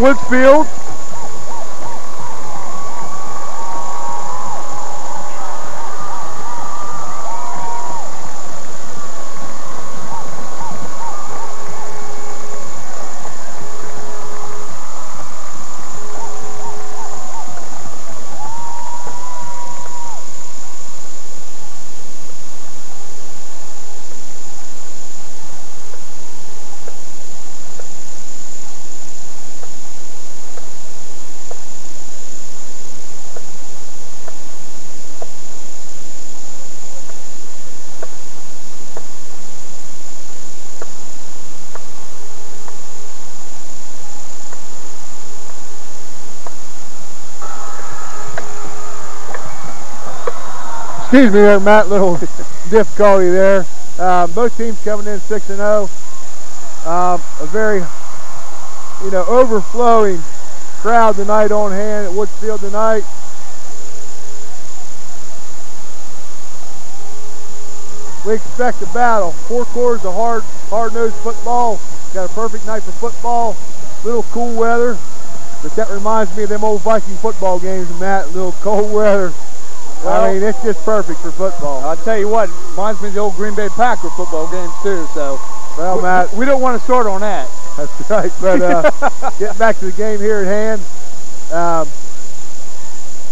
here excuse me there, Matt, little difficulty there. Uh, both teams coming in 6 and 0. Um, a very, you know, overflowing crowd tonight on hand at Woodsfield tonight. We expect a battle. Four quarters of hard, hard-nosed football. Got a perfect night for football. Little cool weather, but that reminds me of them old Viking football games, Matt. Little cold weather. Well, I mean, it's just perfect for football. I'll tell you what, reminds me of the old Green Bay Packer football games too. So, well, we, Matt, we don't want to start on that. That's right. But uh, getting back to the game here at hand, um,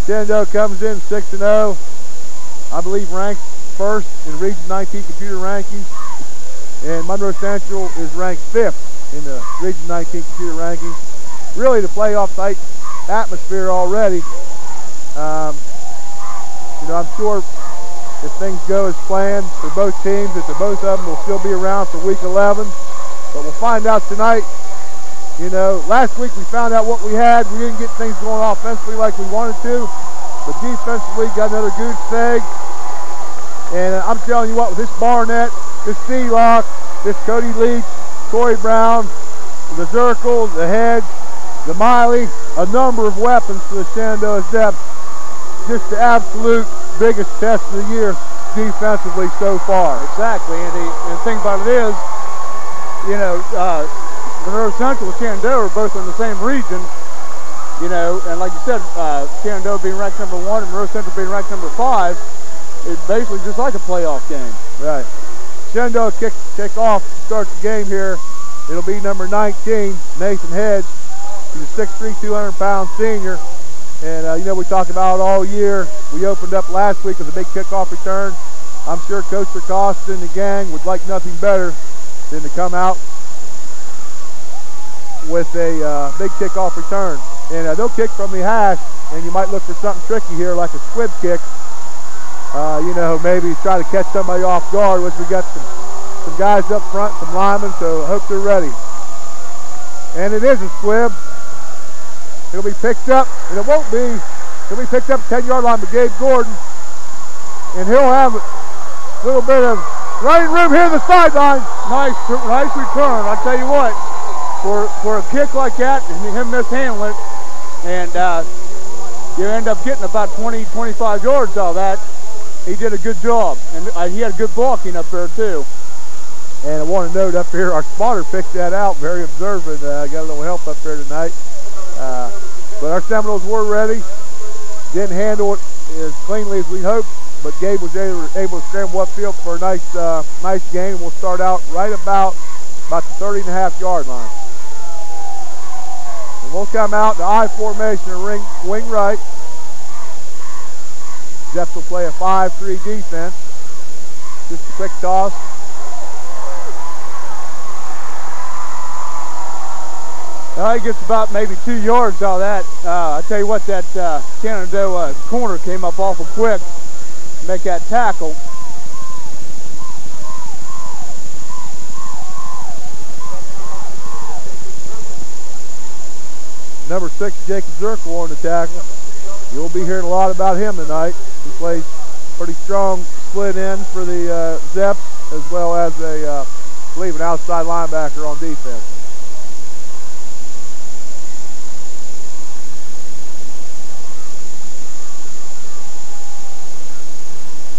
Shenandoah comes in six and zero. I believe ranked first in Region 19 computer rankings, and Monroe Central is ranked fifth in the Region 19 computer rankings. Really, the playoff type atmosphere already. Um, you know, I'm sure if things go as planned for both teams, that the both of them will still be around for week 11. But we'll find out tonight. You know, last week we found out what we had. We didn't get things going offensively like we wanted to. But defensively, got another good egg. And I'm telling you what, with this Barnett, this Sealock, this Cody Leach, Corey Brown, the Zirkle, the Hedge, the Miley, a number of weapons for the Shenandoah depth just the absolute biggest test of the year defensively so far. Exactly. And the thing about it is, you know, uh, Monroe Central and Shenandoah are both in the same region, you know, and like you said, uh, Shenandoah being ranked number one and Monroe Central being ranked number five, it's basically just like a playoff game. Right. Shenandoah kick, kick off, start the game here. It'll be number 19, Nathan Hedge. He's a 6'3", 200-pound senior. And, uh, you know, we talked about all year. We opened up last week with a big kickoff return. I'm sure Coach Costa and the gang would like nothing better than to come out with a uh, big kickoff return. And uh, they'll kick from the hash, and you might look for something tricky here like a squib kick. Uh, you know, maybe try to catch somebody off guard, which we got some, some guys up front, some linemen, so I hope they're ready. And it is a squib. It'll be picked up, and it won't be. It'll be picked up 10-yard line by Gabe Gordon. And he'll have a little bit of running room here in the sideline. Nice, nice return. I tell you what, for for a kick like that, and him mishandling it, and uh, you end up getting about 20, 25 yards out of that. He did a good job, and uh, he had good blocking up there too. And I want to note up here, our spotter picked that out, very observant. Uh, got a little help up there tonight. Uh, but our Seminoles were ready. Didn't handle it as cleanly as we hoped, but Gabe was able, to scramble upfield for a nice, uh, nice game. We'll start out right about about the 30 and a half yard line. And we'll come out the I formation and ring, wing right. Zeps will play a 5-3 defense. Just a quick toss. He gets about maybe two yards out of that. Uh, I tell you what, that uh, Shenandoah corner came up awful quick to make that tackle. Number six, Jacob Zirkle on the tackle. You'll be hearing a lot about him tonight. He plays pretty strong split end for the uh, Zeps, as well as a, uh, I believe, an outside linebacker on defense.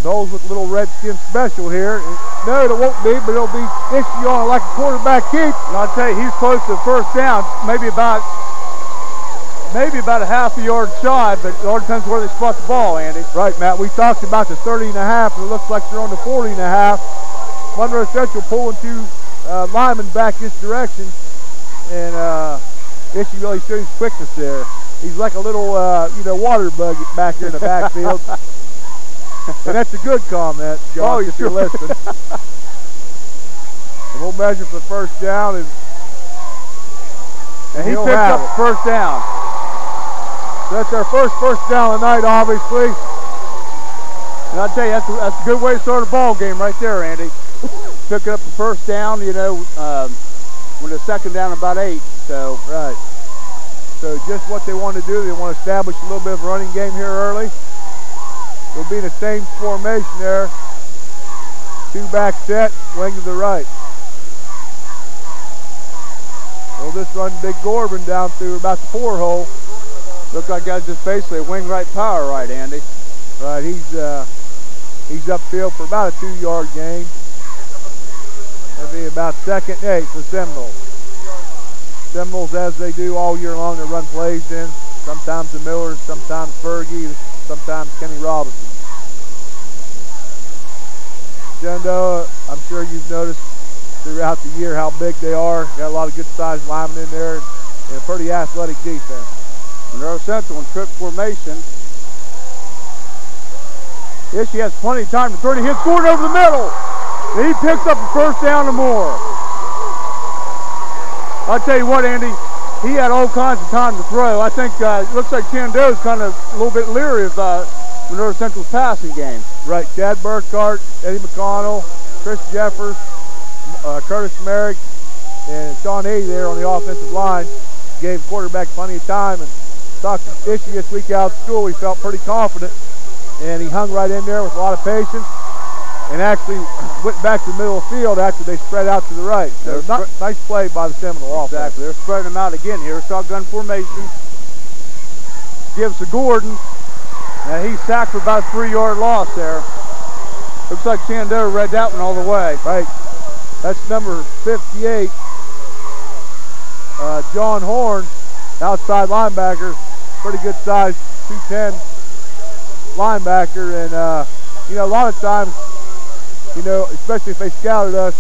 Noles with little redskin special here. No, it won't be, but it'll be Ishii on like a quarterback keep. And I'll tell you, he's close to first down, maybe about maybe about a half a yard shy, but it all depends where they spot the ball, Andy. Right, Matt. We talked about the 30 and a half, and it looks like they're on the 40 and a half. Monroe Central pulling two uh, linemen back this direction, and uh, Ishii really showed his quickness there. He's like a little, uh, you know, water bug back there in the backfield. and that's a good comment, John, Oh, if sure. you're listening. and we'll measure for first down, and, And he picked up it. the first down. So that's our first first down of the night, obviously. And I'll tell you, that's a, that's a good way to start a ball game right there, Andy. Picking up the first down, you know, um, when the second down about eight. So Right. So just what they want to do, they want to establish a little bit of a running game here early. They'll be in the same formation there. Two back set, wing to the right. They'll just run Big Corbin down through about the four hole. looks like that's just basically a wing right power right, Andy. Right, he's uh, he's upfield for about a two-yard gain. That'll be about second eight for Seminoles. Seminoles, as they do all year long, they run plays in. Sometimes the Millers, sometimes Fergie, sometimes Kenny Robinson. Shenandoah, I'm sure you've noticed throughout the year how big they are. Got a lot of good-sized linemen in there and a pretty athletic defense. Monroe Central in trip formation. Ishii has plenty of time to throw. He hits Gordon over the middle. And he picks up the first down and more. I'll tell you what, Andy, he had all kinds of time to throw. I think uh, it looks like is kind of a little bit leery of uh, Monroe Central's passing game. Right, Chad Burkhart, Eddie McConnell, Chris Jeffers, uh, Curtis Merrick, and Sean Hay there on the offensive line gave quarterback plenty of time. And to Ishii this week out of school. He felt pretty confident, and he hung right in there with a lot of patience, and actually went back to the middle of the field after they spread out to the right. So not, nice play by the Seminole offense. Exactly. They're spreading them out again here. Shotgun formation. Gives to Gordon. And he's sacked for about a three-yard loss there. Looks like Shenandoah read that one all the way. Right. That's number 58. Uh, John Horn, outside linebacker, pretty good size, 210 linebacker. And, uh, you know, a lot of times, you know, especially if they scouted us,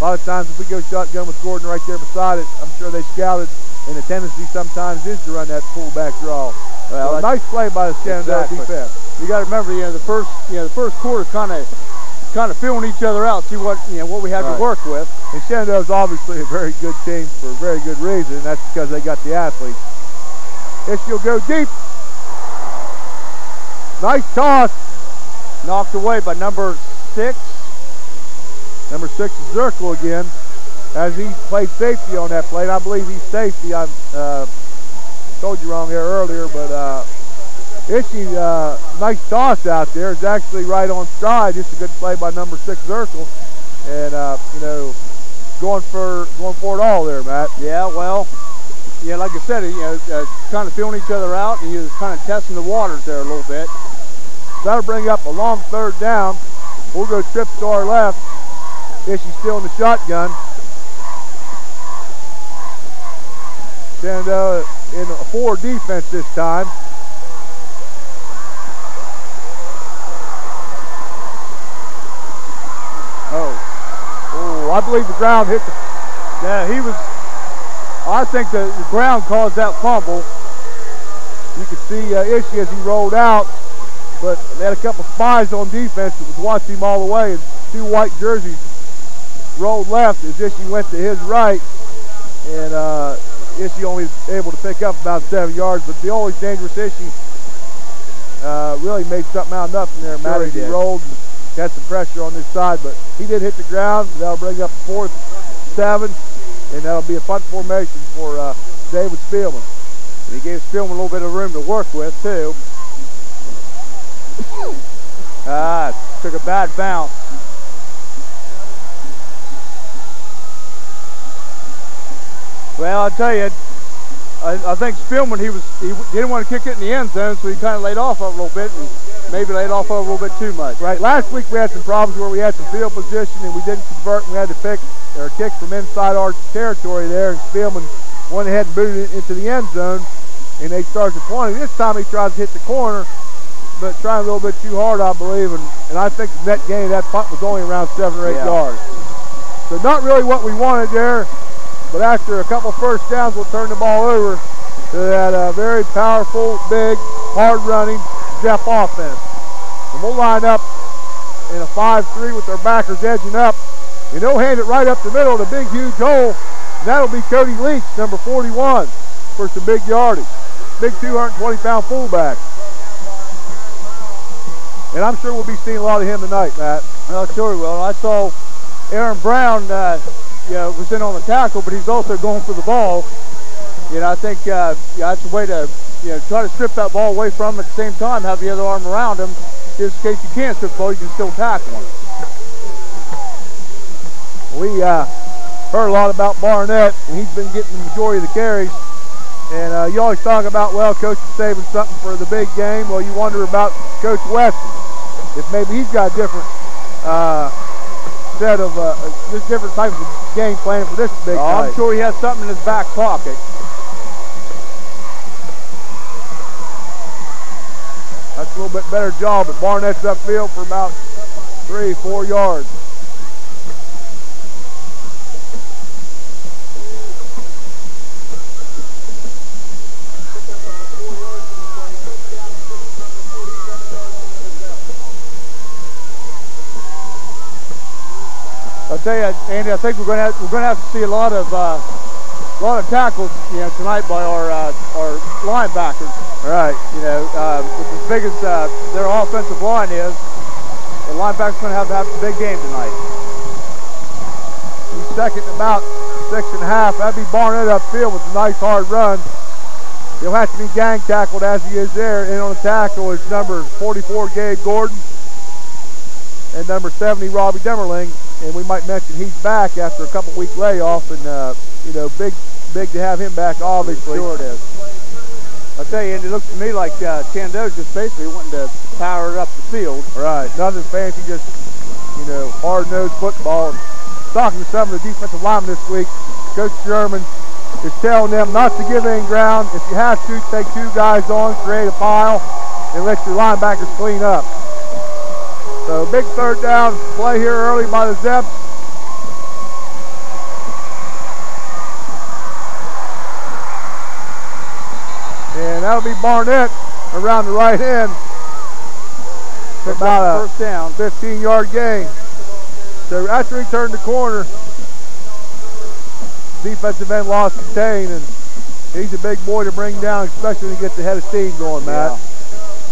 a lot of times if we go shotgun with Gordon right there beside it, I'm sure they scouted. And the tendency sometimes is to run that fullback draw. Well, so nice play by the Shenandoah Exactly. defense. You got to remember, you know, the first, you know, the first quarter kind of, kind of feeling each other out, see what, you know, what we had Right. to work with. And Shenandoah's obviously a very good team for a very good reason, and that's because they got the athletes. Ishii will go deep. Nice toss. Knocked away by number six. Number six Zirkle again, as he played safety on that play. And I believe he's safety. I uh, told you wrong there earlier, but uh, Ishii, uh, nice toss out there. It's actually right on stride. Just a good play by number six Zirkle, and uh, you know, going for going for it all there, Matt. Yeah, well, yeah, like I said, you know, uh, kind of feeling each other out, and was kind of testing the waters there a little bit. That'll bring up a long third down. We'll go trip to our left. Ishii still in the shotgun. Shenandoah in a four defense this time. Oh, oh! I believe the ground hit the Yeah, he was. I think the, the ground caused that fumble. You could see uh, Ishii as he rolled out, but they had a couple spies on defense that was watching him all the way, and two white jerseys rolled left as Ishii went to his right, and uh, Ishii only was able to pick up about seven yards, but the always dangerous Ishii uh, really made something out of nothing there. Sure he rolled and had some pressure on this side, but he did hit the ground. That'll bring up fourth seven, and that'll be a punt formation for uh, David Spielman. And he gave Spielman a little bit of room to work with, too. Ah, took a bad bounce. Well, I'll tell you, I, I think Spielman, he was he didn't want to kick it in the end zone, so he kind of laid off a little bit and maybe laid off a little bit too much. Right. Last week we had some problems where we had some field position and we didn't convert and we had to pick or kick from inside our territory there and Spielman went ahead and booted it into the end zone. and they start the 20. This time he tries to hit the corner, but trying a little bit too hard, I believe, and, and I think the net gain of that punt was only around seven or eight Yeah. yards. So not really what we wanted there, but after a couple first downs, we'll turn the ball over to that uh, very powerful, big, hard-running Zep offense. And we'll line up in a 5-3 with our backers edging up, and they'll hand it right up the middle, the big, huge hole. And that'll be Cody Leach, number 41, for some big yardage. Big 220-pound fullback. And I'm sure we'll be seeing a lot of him tonight, Matt. Well, sure we will. I saw Aaron Brown, uh, you know, was in on the tackle, but he's also going for the ball. You know, I think uh, yeah, that's a way to, you know, try to strip that ball away from him at the same time, have the other arm around him. Just in case you can't strip the ball, you can still tackle him. We uh, heard a lot about Barnett, and he's been getting the majority of the carries. And uh, you always talk about, well, Coach is saving something for the big game. Well, you wonder about Coach Weston, if maybe he's got a different uh, set of, uh, just different types of game plan for this big Oh, I'm sure he has something in his back pocket. That's a little bit better job, but Barnett's upfield for about three, four yards. You, Andy, I think we're going to have, we're going to have to see a lot of uh, a lot of tackles, you know, tonight by our uh, our linebackers. All right. You know, uh, with as big as uh, their offensive line is, the linebackers going to have to have a big game tonight. He's second about six and a half. That'd be Barnett upfield with a nice hard run. He'll have to be gang tackled as he is there. And on the tackle is number 44, Gabe Gordon, and number 70, Robbie Demerling. And we might mention he's back after a couple week layoff, and uh, you know, big, big to have him back. Obviously, Sure it is. I'll tell you, Andy, it looks to me like uh, Chando's just basically wanting to power up the field. Right. Nothing fancy, just, you know, hard-nosed football. And talking to some of the defensive linemen this week, Coach Sherman is telling them not to give any ground. If you have to, take two guys on, create a pile, and let your linebackers clean up. So big third down play here early by the Zeps. And that'll be Barnett around the right end. About uh, a first down. 15 yard gain. So after he turned the corner, defensive end lost contain, and he's a big boy to bring down, especially when he gets the head of steam going, Matt. Yeah.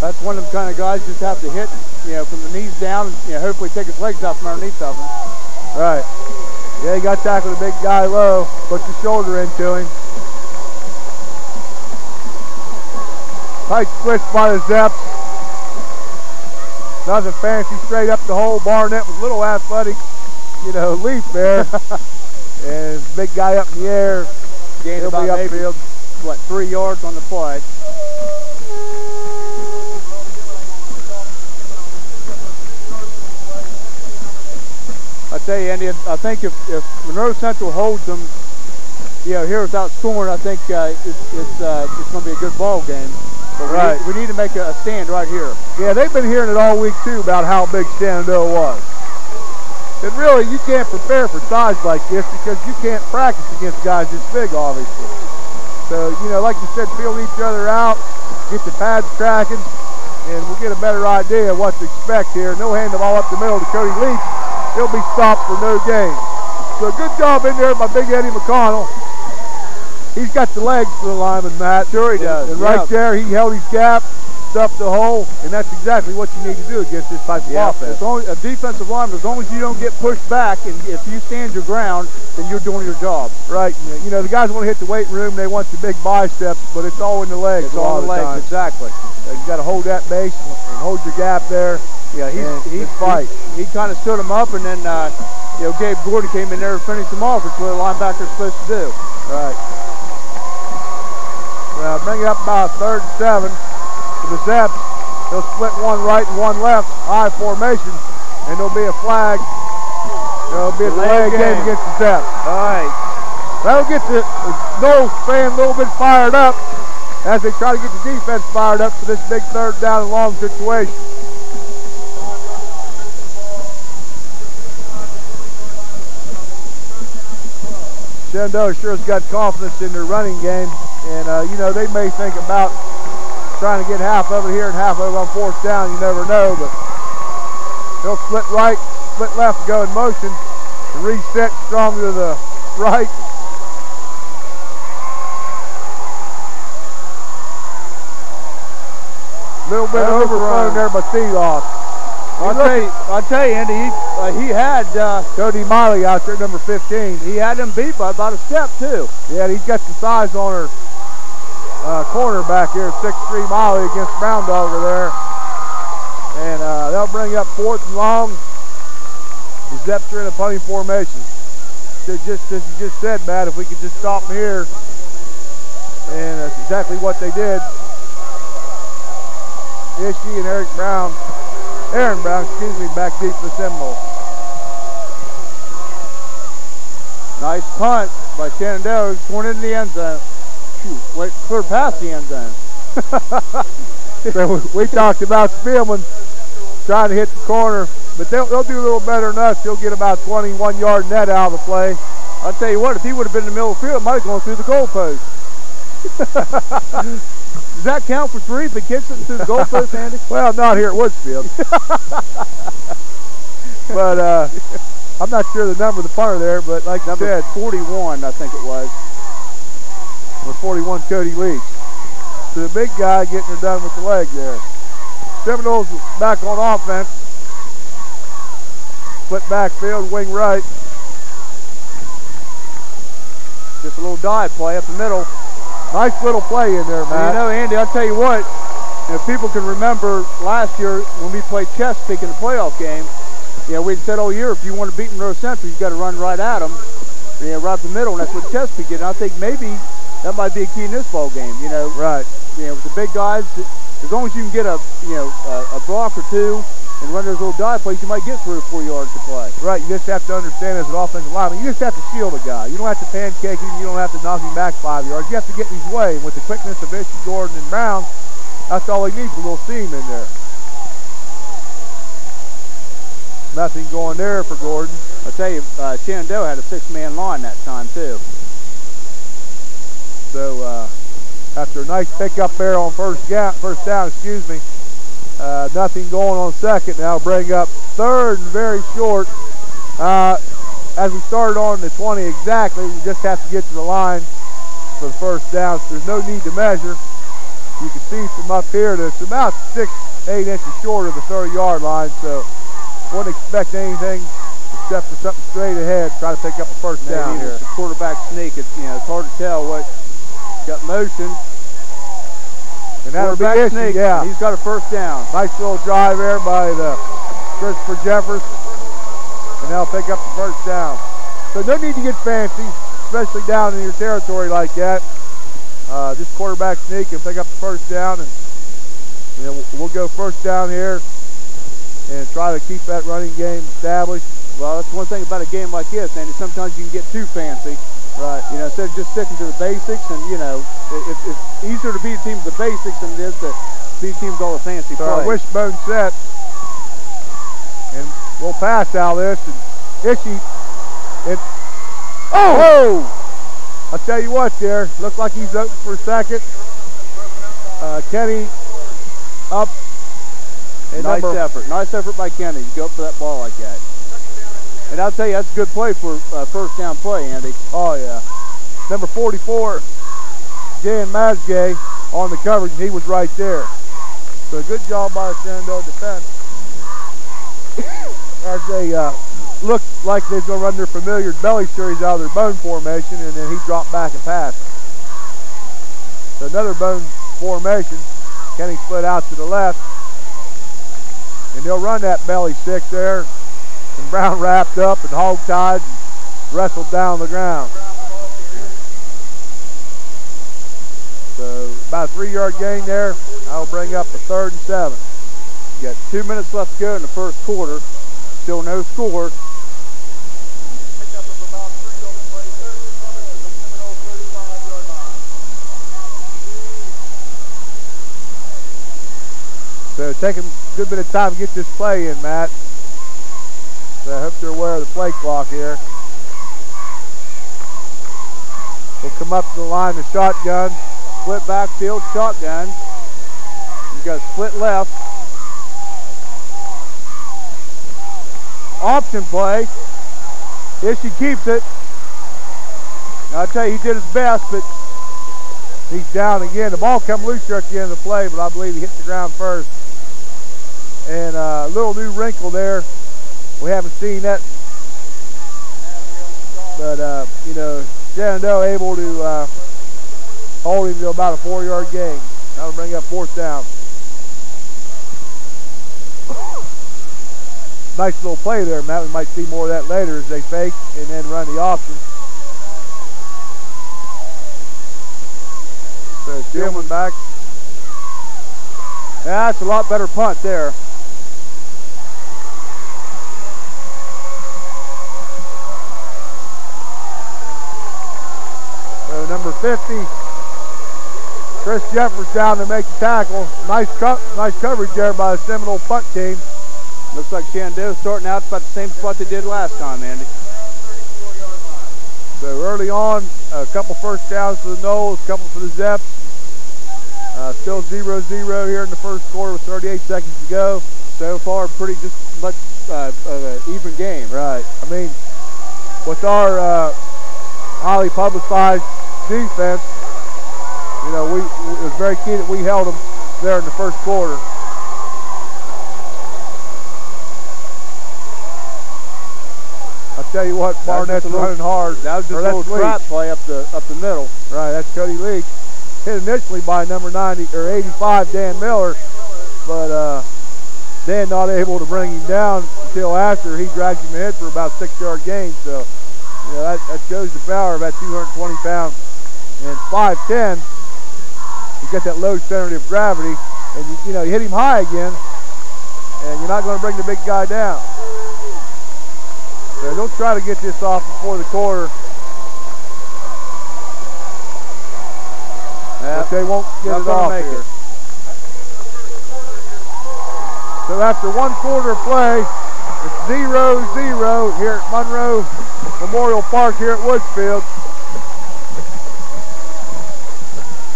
That's one of them kind of guys you just have to hit, you know, from the knees down, and you know, hopefully take his legs out from underneath of him. Right. Yeah, he got tackled a big guy low, put the shoulder into him. Tight switch by the Zeps. Nothing fancy, straight up the hole. Barnett with a little athletic, you know, leap there. and big guy up in the air. Gained He'll about be maybe, upfield. what, three yards on the play. I tell you, Andy, I think if, if Monroe Central holds them, you know, here without scoring, I think uh, it's it's, uh, it's going to be a good ball game. But we, Right. need, we need to make a, a stand right here. Yeah, they've been hearing it all week too about how big Shenandoah was. And really, you can't prepare for size like this because you can't practice against guys this big, obviously. So, you know, like you said, feel each other out, get the pads cracking, and we'll get a better idea of what to expect here. No hand the ball up the middle to Cody Leach. He'll be stopped for no gain. So good job in there by Big Eddie McConnell. He's got the legs for the lineman, Matt. Sure he does, And right yeah. there, he held his gap, stuffed the hole, and that's exactly what you need to do against this type of offense. As long, a defensive lineman, as long as you don't get pushed back and if you stand your ground, then you're doing your job. Right. You know, the guys want to hit the weight room, they want the big biceps, but it's all in the legs. It's a lot on the legs, times. exactly. You got to hold that base and hold your gap there. Yeah, he's, he's fight. He, he kind of stood him up, and then uh, you know Gabe Gordon came in there and finished him off, which is what a linebacker's supposed to do. Right. Well, bring it up about third and seven for the Zeps. They'll split one right and one left, high formation, and there'll be a flag. There'll be a Delay game game. against the Zeps. All right. That'll get the Noles fan a little bit fired up. as they try to get the defense fired up for this big third down and long situation. Shenandoah sure has got confidence in their running game, and uh, you know they may think about trying to get half of it here and half of it on fourth down. You never know, but they'll split right, split left, go in motion, reset strong to the right. Little bit of overthrown there by Sealock. I'll tell you, I'll tell you, Andy, he, uh, he had uh, Cody Miley out there, number 15. he had him beat by about a step too. Yeah, he's got the size on her uh, cornerback here, 6'3 Molly against Brown Dogger there. And uh, they'll bring up fourth and long. The Zeps are in a punting formation. So just as you just said, Matt, if we could just stop them here, and that's exactly what they did. Ishii and Eric Brown, Aaron Brown, excuse me, back deep for Seminole. Nice punt by Shenandoah, going into the end zone. Clear past the end zone. So we, we talked about Spielman trying to hit the corner, but they'll, they'll do a little better than us. He'll get about 21 yard net out of the play. I'll tell you what, if he would have been in the middle of the field, it might have gone through the goalpost. Does that count for three if it kicks it through the goalpost, Andy? Well, not here at Woodsfield. but uh, I'm not sure the number of the punter there, but like Number I said, 41, I think it was. Number 41, Cody Leach. So the big guy getting her done with the leg there. Seminoles back on offense. Split backfield, wing right. Just a little dive play up the middle. Nice little play in there, Matt. you know, Andy, I'll tell you what, if people can remember last year when we played Chesapeake in the playoff game, you know, we'd said all year, if you want to beat Monroe Central, you've got to run right at them, know, right up the middle, and that's what Chesapeake did. And I think maybe that might be a key in this ball game, you know. right. You know, with the big guys, as long as you can get a, you know, a, a block or two and run those little dive plays, you might get three or four yards to play. Right, you just have to understand as an offensive lineman, you just have to shield a guy. You don't have to pancake him, you don't have to knock him back five yards. You have to get in his way. And with the quickness of Ishii, Gordon, and Brown, that's all he needs, a little seam in there. Nothing going there for Gordon. I'll tell you, uh, Shenandoah had a six-man line that time, too. So uh, after a nice pickup there on first, ga- first down, excuse me, uh, nothing going on second. Now bring up third and very short. Uh, as we started on the 20 exactly, we just have to get to the line for the first down. So there's no need to measure. You can see from up here that it's about six, eight inches short of the 30 yard line. So wouldn't expect anything except for something straight ahead. Try to pick up a first Maybe down here. it's a quarterback sneak. It's, you know, it's hard to tell what got motion. And that'll be sneak. yeah. He's got a first down. Nice little drive there by the Christopher Jeffers. And they'll pick up the first down. So no need to get fancy, especially down in your territory like that. Uh, just quarterback sneak and pick up the first down. And you know, we'll, we'll go first down here and try to keep that running game established. Well, that's one thing about a game like this, Andy. Sometimes you can get too fancy. Right. You know, instead of just sticking to the basics, and you know, it, it's, it's easier to beat a team with the basics than it is to beat teams with all the fancy So wishbone set. And we'll pass out this. And Ishii. And, oh! I'll tell you what there. Looked like he's open for a second. Uh, Kenny up. Nice number, effort. Nice effort by Kenny to go up for that ball like that. And I'll tell you, that's a good play for uh, first down play, Andy. Oh, yeah. Number 44, Dan Masgay on the coverage, and he was right there. So a good job by Shenandoah defense. As they uh, looked like they was going to run their familiar belly series out of their bone formation, and then he dropped back and passed. So another bone formation. Kenny split out to the left. And they'll run that belly stick there. And Brown wrapped up and hog-tied and wrestled down the ground. So about a three-yard gain there. That'll bring up the third and seven. You got two minutes left to go in the first quarter. Still no score. So taking a good bit of time to get this play in, Matt. So I hope they're aware of the play clock here. We'll come up to the line of shotgun. Split backfield shotgun. You got split left. Option play. If she keeps it. I'll tell you, he did his best, but he's down again. The ball come loose here at the end of the play, but I believe he hit the ground first. And uh, a little new wrinkle there. We haven't seen that. But, uh, you know, Shenandoah able to uh, hold him to about a four-yard gain. That'll bring up fourth down. nice little play there, Matt. We might see more of that later as they fake and then run the option. So Spielman back. Yeah, that's a lot better punt there. So number 50, Chris Jeffers down to make the tackle. Nice, nice coverage there by the Seminole punt team. Looks like Shenandoah starting out about the same spot they did last time, Andy. So early on, a couple first downs for the Noles, a couple for the Zeps. Uh, still 0-0 here in the first quarter with 38 seconds to go. So far, pretty just much uh, even game. Right. I mean, with our uh, highly publicized defense, you know, we it was very key that we held them there in the first quarter. I'll tell you what, Barnett's little, running hard. That was just a little trap play up the up the middle. Right, that's Cody Leach. Hit initially by number 90 or 85, Dan Miller, but uh, Dan not able to bring him down until after he dragged him ahead for about six-yard gain. So, you know, that, that shows the power about 220 pound and 5'10. He's got that low center of gravity, and you, you know, you hit him high again, and you're not going to bring the big guy down. So they'll try to get this off before the quarter. But they won't get it off here. It. So after one quarter of play, it's 0-0 here at Monroe Memorial Park here at Woodsfield.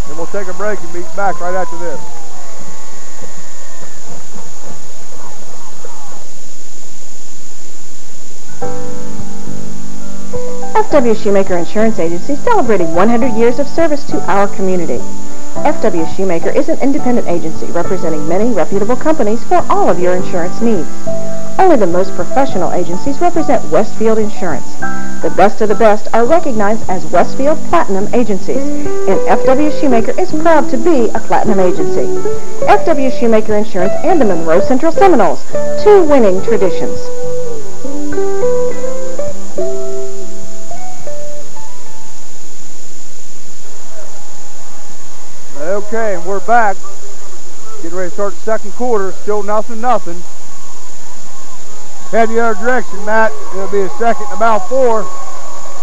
And we'll take a break and be back right after this. FW Shoemaker Insurance Agency celebrating 100 years of service to our community. FW Shoemaker is an independent agency representing many reputable companies for all of your insurance needs. Only the most professional agencies represent Westfield Insurance. The best of the best are recognized as Westfield Platinum agencies, and FW Shoemaker is proud to be a Platinum agency. FW Shoemaker Insurance and the Monroe Central Seminoles, two winning traditions. Okay, and we're back. Getting ready to start the second quarter. Still nothing, nothing. Head the other direction, Matt. It'll be a second about four.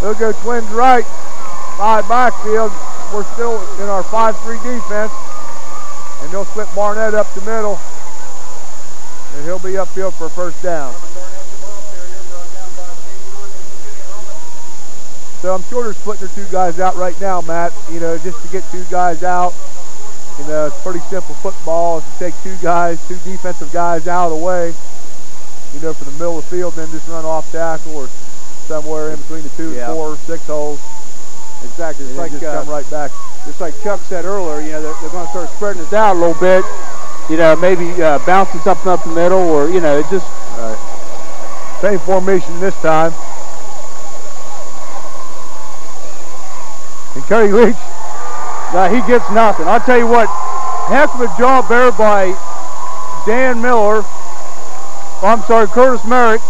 They'll go twins right. Five backfield. We're still in our 5-3 defense. And they'll split Barnett up the middle. And he'll be upfield for first down. So I'm sure they're splitting their two guys out right now, Matt. You know, just to get two guys out you know, it's pretty simple football. If to take two guys, two defensive guys out of the way, you know, for the middle of the field, then just run off tackle or somewhere in between the two, yeah. four, six holes. Exactly. It's like just uh, come right back. Just like Chuck said earlier, you know, they're, they're going to start spreading this out a little bit. You know, maybe uh, bouncing something up the middle, or you know, it just. Right. Same formation this time. And Cody Leach now he gets nothing. I'll tell you what, heck of a job there by Dan Miller. Oh, I'm sorry, Curtis Merrick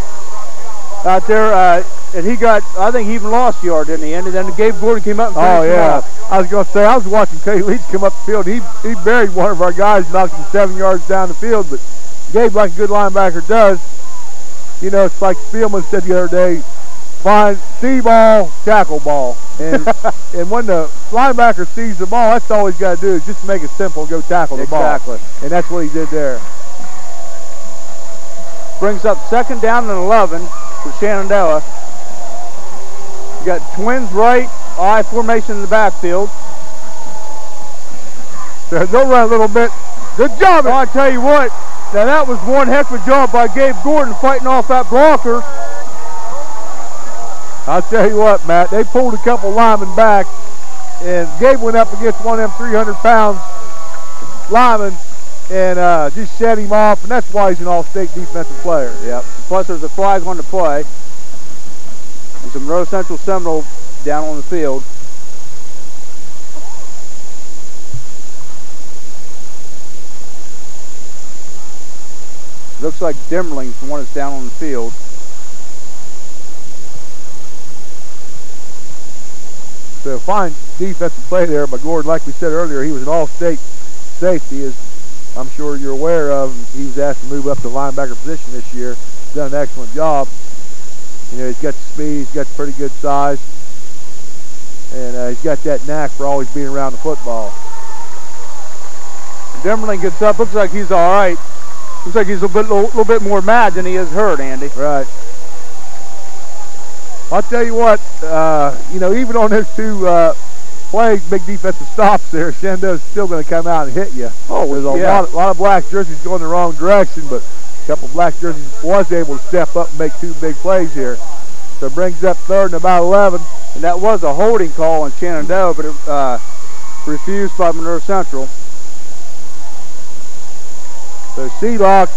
out there. Uh, and he got, I think he even lost yard in the end. And then Gabe Gordon came up and Oh, yeah. I was going to say, I was watching Kay Leach come up the field. He, he buried one of our guys, knocked him seven yards down the field. But Gabe, like a good linebacker does, you know, it's like Spielman said the other day, find see ball, tackle ball. And and when the linebacker sees the ball, that's all he's got to do is just make it simple, and go tackle the exactly. ball. Exactly. And that's what he did there. Brings up second down and 11 for Shenandoah. You got twins right, I formation in the backfield. They'll run a little bit. Good job. Oh, I tell you what, now that was one heck of a job by Gabe Gordon fighting off that blocker. I'll tell you what, Matt, they pulled a couple linemen back, and Gabe went up against one of them 300 pounds linemen and uh, just set him off, and that's why he's an all-state defensive player. Yep. Plus, there's a flag on the play. There's some Monroe Central Seminole down on the field. Looks like Demmerling's the one that's down on the field. So fine defensive play there by Gordon. Like we said earlier, he was an all-state safety, as I'm sure you're aware of. He was asked to move up to linebacker position this year. Done an excellent job. You know, he's got the speed, he's got pretty good size, and uh, he's got that knack for always being around the football. Demmerling gets up, looks like he's all right. Looks like he's a bit, little, little bit more mad than he is hurt, Andy. Right. I'll tell you what, uh, you know, even on those two uh, big defensive stops there, Shenandoah's still going to come out and hit you. Oh, There's a yeah. lot, lot of black jerseys going the wrong direction, but a couple black jerseys was able to step up and make two big plays here. So brings up third and about 11. And that was a holding call on Shenandoah, but it uh, refused by Monroe Central. So Sealock,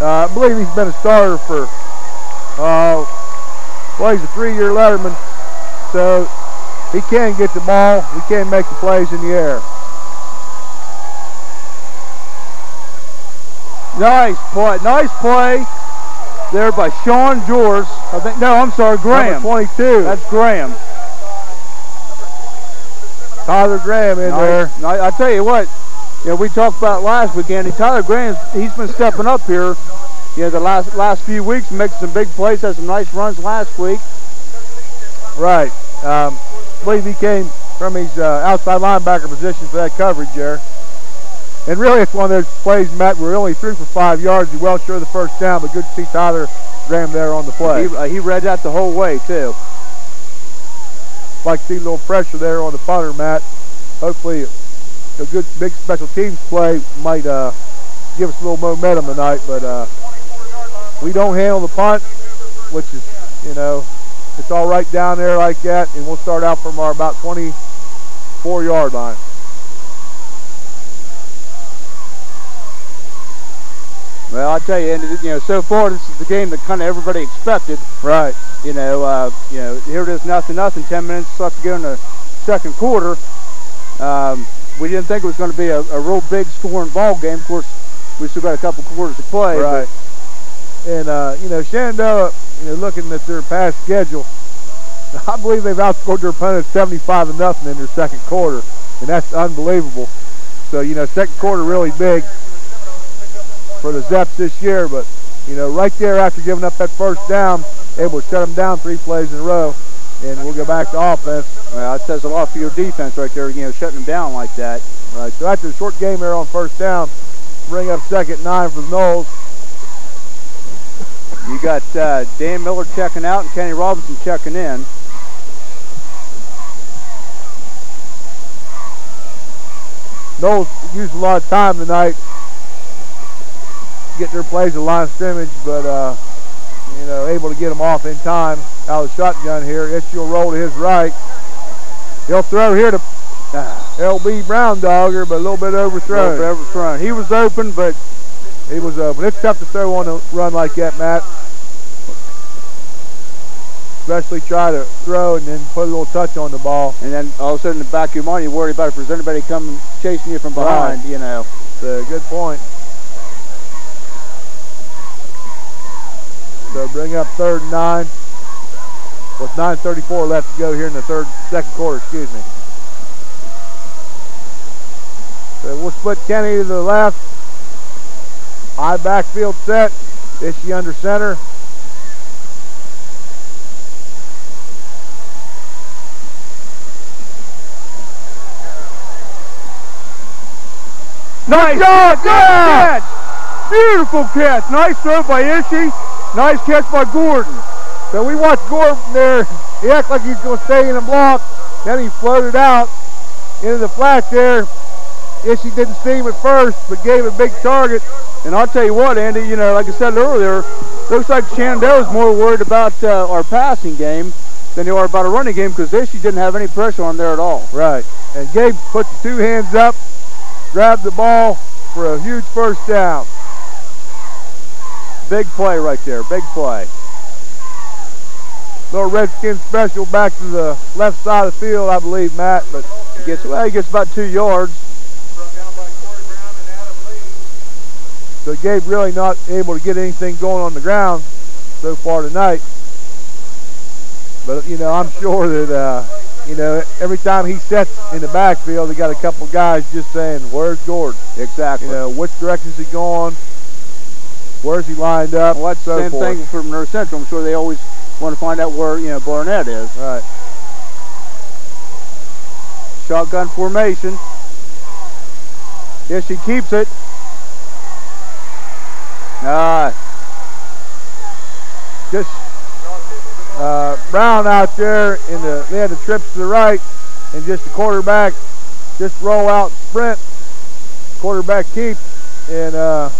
uh, I believe he's been a starter for, uh, well, he's a three-year letterman, so he can get the ball. He can make the plays in the air. Nice play. Nice play there by Sean George. I think, no, I'm sorry, Graham. Number 22. That's Graham. Tyler Graham in there. I, I tell you what, you know, we talked about last weekend. and Tyler Graham, he's been stepping up here. You know, the last last few weeks, making some big plays. Had some nice runs last week. Right. Um, I believe he came from his uh, outside linebacker position for that coverage there. And really, it's one of those plays, Matt, where he only threw for five yards. He well sure of the first down, but good to see Tyler Graham there on the play. He, uh, he read that the whole way too. Like to see a little pressure there on the punter, Matt. Hopefully, a good big special teams play might uh, give us a little momentum tonight. But uh, we don't handle the punt, which is, you know, it's all right down there like that, and we'll start out from our about 24 yard line. Well, I tell you, and you know, so far this is the game that kind of everybody expected. Right. You know, uh, you know, here it is, nothing, nothing. Ten minutes left to go in the second quarter. Um, we didn't think it was going to be a, a real big scoring ball game. Of course, we still got a couple quarters to play. Right. And, uh, you know, Shenandoah, you know, looking at their past schedule, I believe they've outscored their opponents 75 to nothing in their second quarter, and that's unbelievable. So, you know, second quarter really big for the Zeps this year, but, you know, right there after giving up that first down, able to shut them down three plays in a row, and we'll go back to offense. Well, that says a lot for your defense right there, you know, shutting them down like that. Right, so after a short game there on first down, bring up second nine for the Noles. You got uh, Dan Miller checking out and Kenny Robinson checking in. Noles used a lot of time tonight getting their plays at line of scrimmage, but uh, you know, able to get them off in time out of the shotgun here. Will roll to his right. He'll throw here to uh, LB Brown Dogger, but a little bit overthrown. Little bit overthrown. He was open, but he was uh, open. It's tough to throw on a run like that, Matt. Especially try to throw and then put a little touch on the ball. And then all of a sudden in the back of your mind, you worry about if there's anybody coming chasing you from behind, right. you know. So, good point. So bring up third and nine with 9.34 left to go here in the third, second quarter, excuse me. So we'll split Kenny to the left. High backfield set. Ishii under center. Nice good catch. Beautiful catch. Nice throw by Ishii. Nice catch by Gordon. So we watched Gordon there. He acted like he was going to stay in the block. Then he floated out into the flat there. Ishii didn't see him at first, but gave a big target. And I'll tell you what, Andy, you know, like I said earlier, looks like Shenandoah is more worried about uh, our passing game than they are about a running game because Ishii didn't have any pressure on there at all. Right. And Gabe put the two hands up, grabbed the ball for a huge first down. Big play right there, big play. Little Redskin special back to the left side of the field, I believe, Matt. But he gets well, he gets about two yards. So Gabe really not able to get anything going on the ground so far tonight. But you know, I'm sure that uh, you know every time he sets in the backfield, they got a couple guys just saying, "Where's Gordon?" Exactly. You know, which direction's he going? Where's he lined up? Well, that's so same forth. thing for Monroe Central. I'm sure they always want to find out where you know Barnett is. Right. Shotgun formation. Ishii keeps it. Just uh, Brown out there in the they had the trips to the right, and just the quarterback just roll out sprint. Quarterback keep, and uh,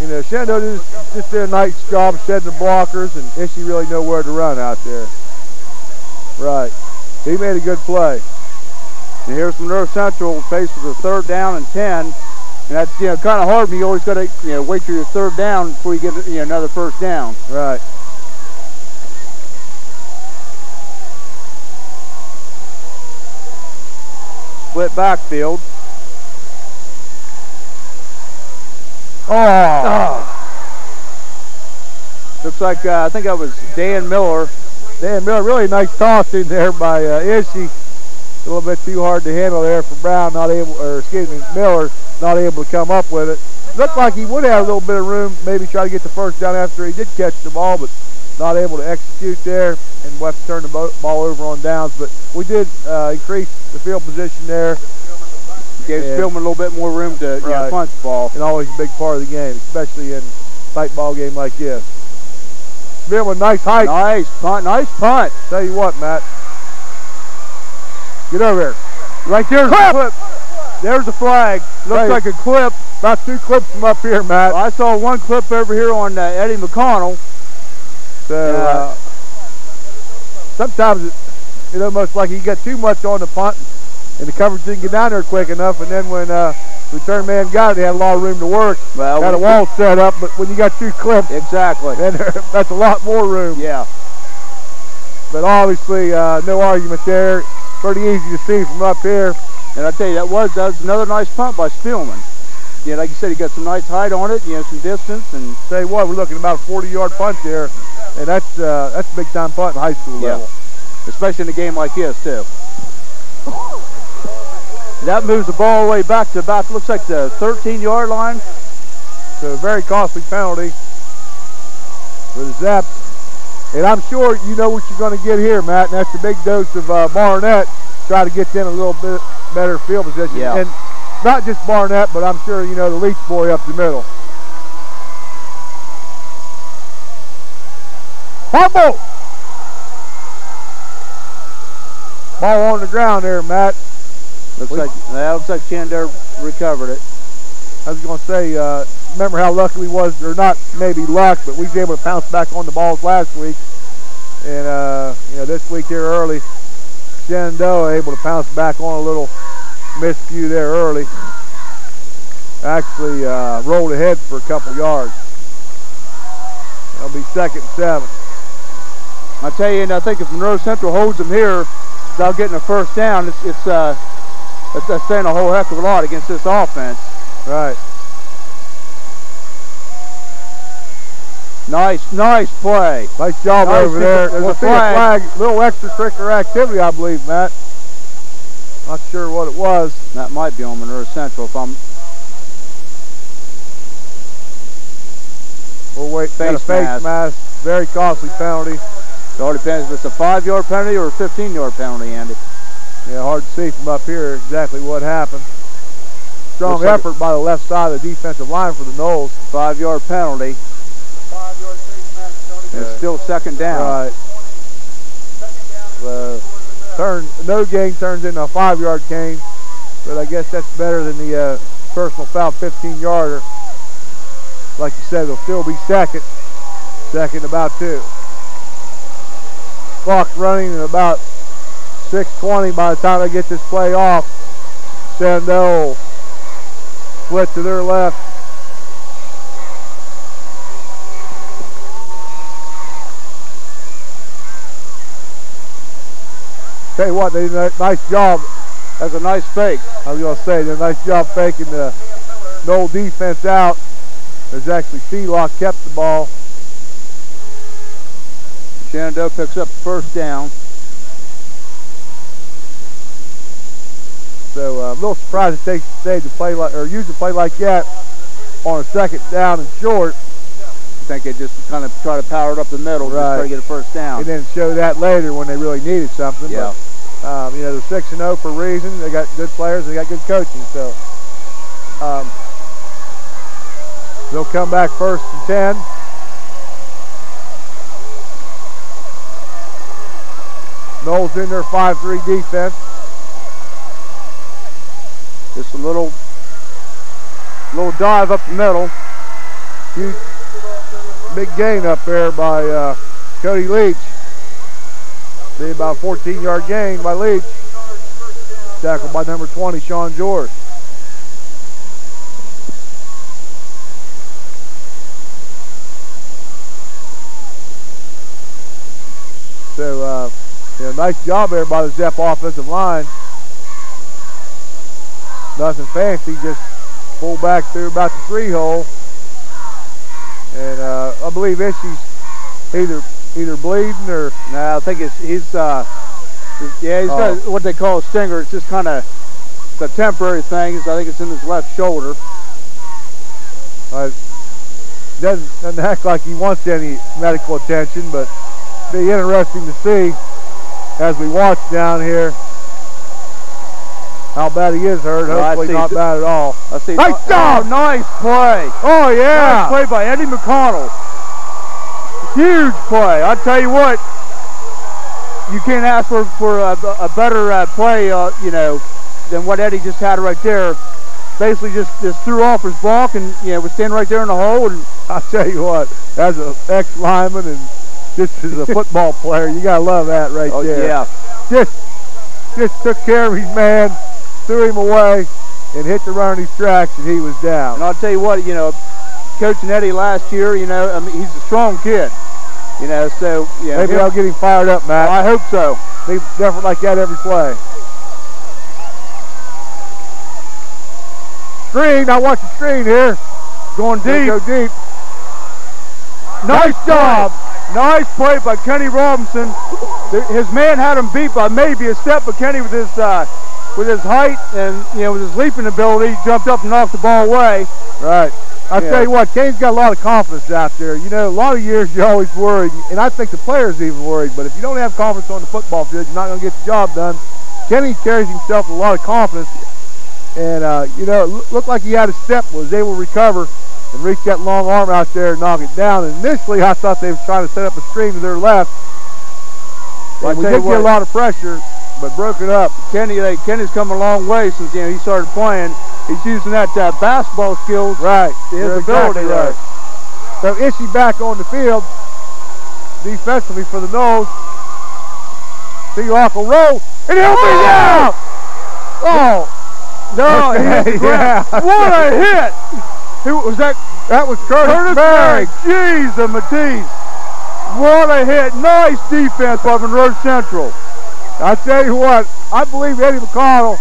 you know Shendo just, just did a nice job shedding the blockers, and Ishii really know where to run out there. Right. He made a good play. and here's Monroe Central faced with a third down and ten. And that's you know kind of hard. But you always got to you know wait for your third down before you get you know another first down. Right. Split backfield. Oh. Looks like uh, I think that was Dan Miller. Dan Miller, really nice toss in there by uh, Ishii. A little bit too hard to handle there for Brown, not able, or excuse me, Miller, not able to come up with it. Looked like he would have a little bit of room, maybe try to get the first down after he did catch the ball, but not able to execute there, and we'll have to turn the ball over on downs. But we did uh, increase the field position there, Gave Yeah. Spielman a little bit more room to you know, punch the ball. and always a big part of the game, especially in a tight ball game like this. With nice height. Nice punt, nice punt. Tell you what, Matt. Get over here. Right there's Clip. a clip. There's a flag. Looks Hey. like a clip. About two clips from up here, Matt. I saw one clip over here on uh, Eddie McConnell. So uh, sometimes it, it's almost like you got too much on the punt, and the coverage didn't get down there quick enough. And then when uh, return man got it, they had a lot of room to work. Well, Got a wall set up, but when you got two clips, Exactly. then that's a lot more room. Yeah. But obviously, uh, no argument there. Pretty easy to see from up here. And I tell you, that was that was another nice punt by Spielman. Yeah, like you said, he got some nice height on it. You know, some distance, and say what, we're looking at about a 40-yard punt there, and that's uh, that's a big time punt in high school Yeah. level. especially in a game like this too. That moves the ball way back to about looks like the 13-yard line. So a very costly penalty for the Zeps. And I'm sure you know what you're going to get here, Matt, and that's a big dose of uh, Barnett. Try to get them a little bit better field position. Yeah. And not just Barnett, but I'm sure you know the Leach boy up the middle. Fumble! Ball on the ground there, Matt. Looks We- like that looks like Chandler recovered it. I was going to say, uh, remember how lucky we was, or not maybe luck, but we was able to pounce back on the balls last week. And, uh, you know, this week here early, Shenandoah able to pounce back on a little miscue there early. Actually uh, rolled ahead for a couple yards. That'll be second and seven. I tell you, and I think if Monroe Central holds them here without getting a first down, it's it's uh it's, that's saying a whole heck of a lot against this offense. Right. Nice, nice play. Nice job Nice over there. There's a flag. flag. Little extracurricular activity, I believe, Matt. Not sure what it was. That might be on Monroe Central if I'm We'll wait. Face face mask. mask. Very costly penalty. It all depends if it's a five-yard penalty or a 15-yard penalty, Andy. Yeah, hard to see from up here exactly what happened. strong Looks like effort by the left side of the defensive line for the Noles. Five-yard penalty. And it's still second down. Right. Uh, turn no gain turns into a five-yard gain, but I guess that's better than the uh, personal foul 15-yarder. Like you said, they'll still be second. Second about two. Clock running at about 6:20 by the time they get this play off. Shenandoah split to their left. Tell you what, they did a nice job. That's a nice fake. I was going to say, they did a nice job faking the no defense out. There's actually Sealock kept the ball. Shenandoah picks up the first down. So uh, a little surprised that they stayed to play like or used to play like that on a second down and short, I think they just kind of try to power it up the middle just try to get a first down. and then show that later when they really needed something. Yeah. But, um, you know, they're six and zero for a reason. They got good players. They got good coaching. So um, they'll come back first and ten. Noles in their five-three defense. Just a little, little dive up the middle. Huge, big gain up there by uh, Cody Leach. Be about a 14-yard gain by Leach. Tackled by number 20, Sean George. So, uh, you know, nice job there by the Zep offensive line. Nothing fancy, just pull back through about the three hole. And uh, I believe Ishii's either either bleeding or No, I think it's he's uh, yeah, he's got Oh. what they call a stinger. It's just kind of a temporary thing. I think it's in his left shoulder. uh, doesn't, doesn't act like he wants any medical attention, but be interesting to see as we watch down here how bad he is hurt. Well, Hopefully not bad at all. I see. Nice oh, job! nice play. Oh yeah! Nice play by Eddie McConnell. Huge play. I tell you what, you can't ask for for a, a better uh, play, uh, you know, than what Eddie just had right there. Basically, just just threw off his block and you know was standing right there in the hole and I'll tell you what, as an ex-lineman and just as a football player, you gotta love that right oh there. yeah, just just took care of his man, threw him away, and hit the run on his tracks, and he was down. And I'll tell you what, you know, coaching Eddie last year, you know, I mean, he's a strong kid. You know, so yeah, Maybe him- I'll get him fired up, Matt. I hope so. Be different like that every play. Screen, I watch the screen here. Going Deep. Go deep. Nice Nice job. Nice play by Kenny Robinson. His man had him beat by maybe a step, but Kenny with his uh, with his height and you know with his leaping ability jumped up and knocked the ball away. Right. I Yeah. tell you what, Kane's got a lot of confidence out there. You know, a lot of years you're always worried, and I think the players even worried. But if you don't have confidence on the football field, you're not going to get the job done. Kenny carries himself with a lot of confidence, and uh, you know, it looked like he had a step, was able to recover and reach that long arm out there and knock it down. And initially, I thought they was trying to set up a screen to their left. Well, we did get a lot of pressure, but broke it up. Kenny, they, Kenny's come a long way since you know he started playing. He's using that uh, basketball skills. Right. His You're ability exactly there. right. So Ishii back on the field defensively for the nose. See Uncle roll, and he'll be down. Oh, No, he hit the yeah. What a hit! Who was that? that was Curtis, Curtis. Berry. Jeez, the Matisse. What a hit! Nice defense by Monroe Central. I tell you what, I believe Eddie McConnell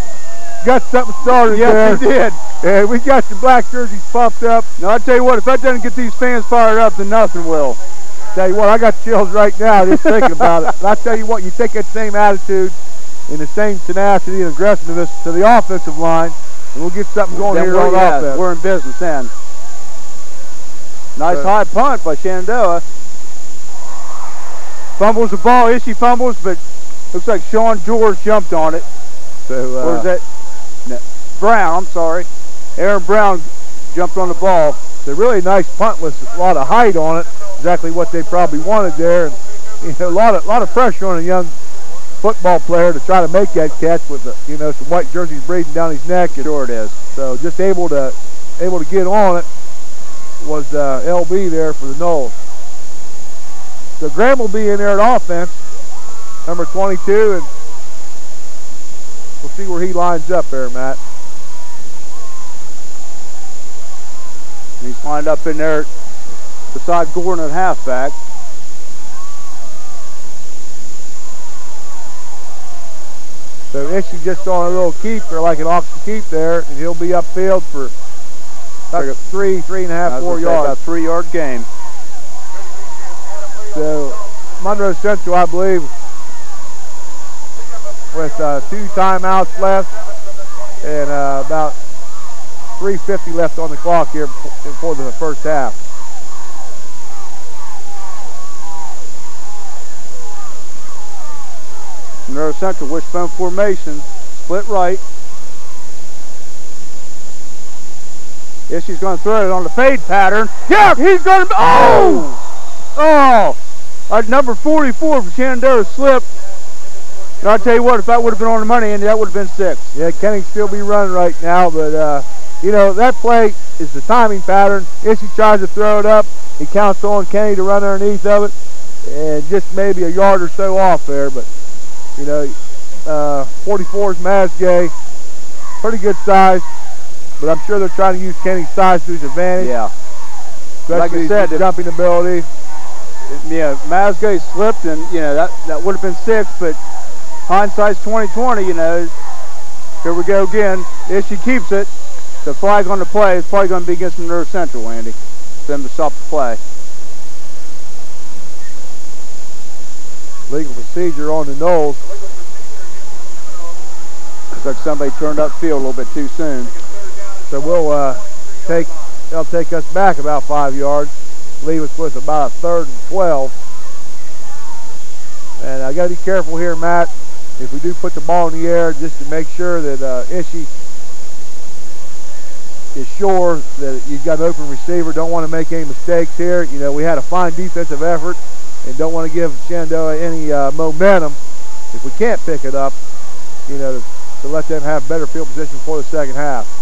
got something started Yes, he did. And we got the black jerseys pumped up. Now I tell you what, if that doesn't get these fans fired up, then nothing will. Tell you what, I got chills right now just thinking about it. And I tell you what, you take that same attitude and the same tenacity and aggressiveness to the offensive line, and we'll get something going Then here we're, on yeah, offense. we're in business then. Nice So- high punt by Shenandoah. Fumbles the ball. Ishii fumbles, but looks like Sean George jumped on it. So, uh, or is that no, Brown? I'm sorry. Aaron Brown jumped on the ball. It's a really nice punt with a lot of height on it. Exactly what they probably wanted there. And, you know, a lot of lot of pressure on a young football player to try to make that catch with the, you know some white jerseys breathing down his neck. And Sure it is. So just able to able to get on it was uh, LB there for the Noles. So Graham will be in there at offense, number 22, and we'll see where he lines up there, Matt. He's lined up in there beside Gordon at halfback. So Ishii just on a little keep or like an option keep there, and he'll be upfield for about three, three and a half, four yards. About three yard game. So Monroe Central, I believe, with uh, two timeouts left and uh, about 3.50 left on the clock here before the first half. Monroe Central wishbone formation, split right. Ishii's going to throw it on the fade pattern. Yeah, he's going to. Oh! Oh! Number 44 from Shenandoah slipped. And I'll tell you what, if that would have been on the money, Andy, that would have been six. Yeah, Kenny still be running right now, but uh, you know that play is the timing pattern. If he tries to throw it up, he counts on Kenny to run underneath of it, and just maybe a yard or so off there. But you know, uh, 44 is Masgay, pretty good size, but I'm sure they're trying to use Kenny's size to his advantage. Yeah. especially like I said, if- jumping ability. Yeah, Masgay slipped, and you know that that would have been six, but hindsight's 2020. You know, here we go again. If she keeps it, the flag on the play is probably going to be against Monroe Central, Andy. For them to stop the play. Legal procedure on the Noles. Looks like somebody turned up field a little bit too soon. So we'll uh, take, they'll take us back about five yards, leave us with about a third and 12. And I got to be careful here, Matt, if we do put the ball in the air, just to make sure that uh, Ishii is sure that you've got an open receiver. Don't want to make any mistakes here. You know, we had a fine defensive effort and don't want to give Shenandoah any uh, momentum if we can't pick it up, you know, to, to let them have better field position for the second half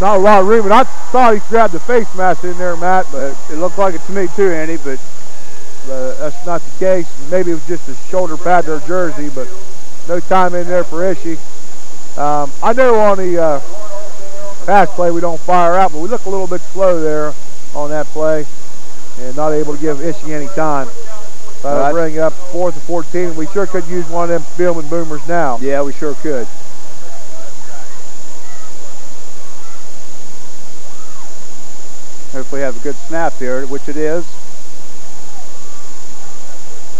not a lot of room, and I thought he grabbed the face mask in there, Matt, but It looked like it to me too, Andy, but uh, that's not the case. Maybe it was just a shoulder pad her jersey, but no time in there for Ishii. Um, I know on the uh, pass play we don't fire out, but we look a little bit slow there on that play and not able to give Ishii any time. So Right. that'll bring up fourth and 14. We sure could use one of them Spielman boomers now. yeah, we sure could. Hopefully we have a good snap here, which it is.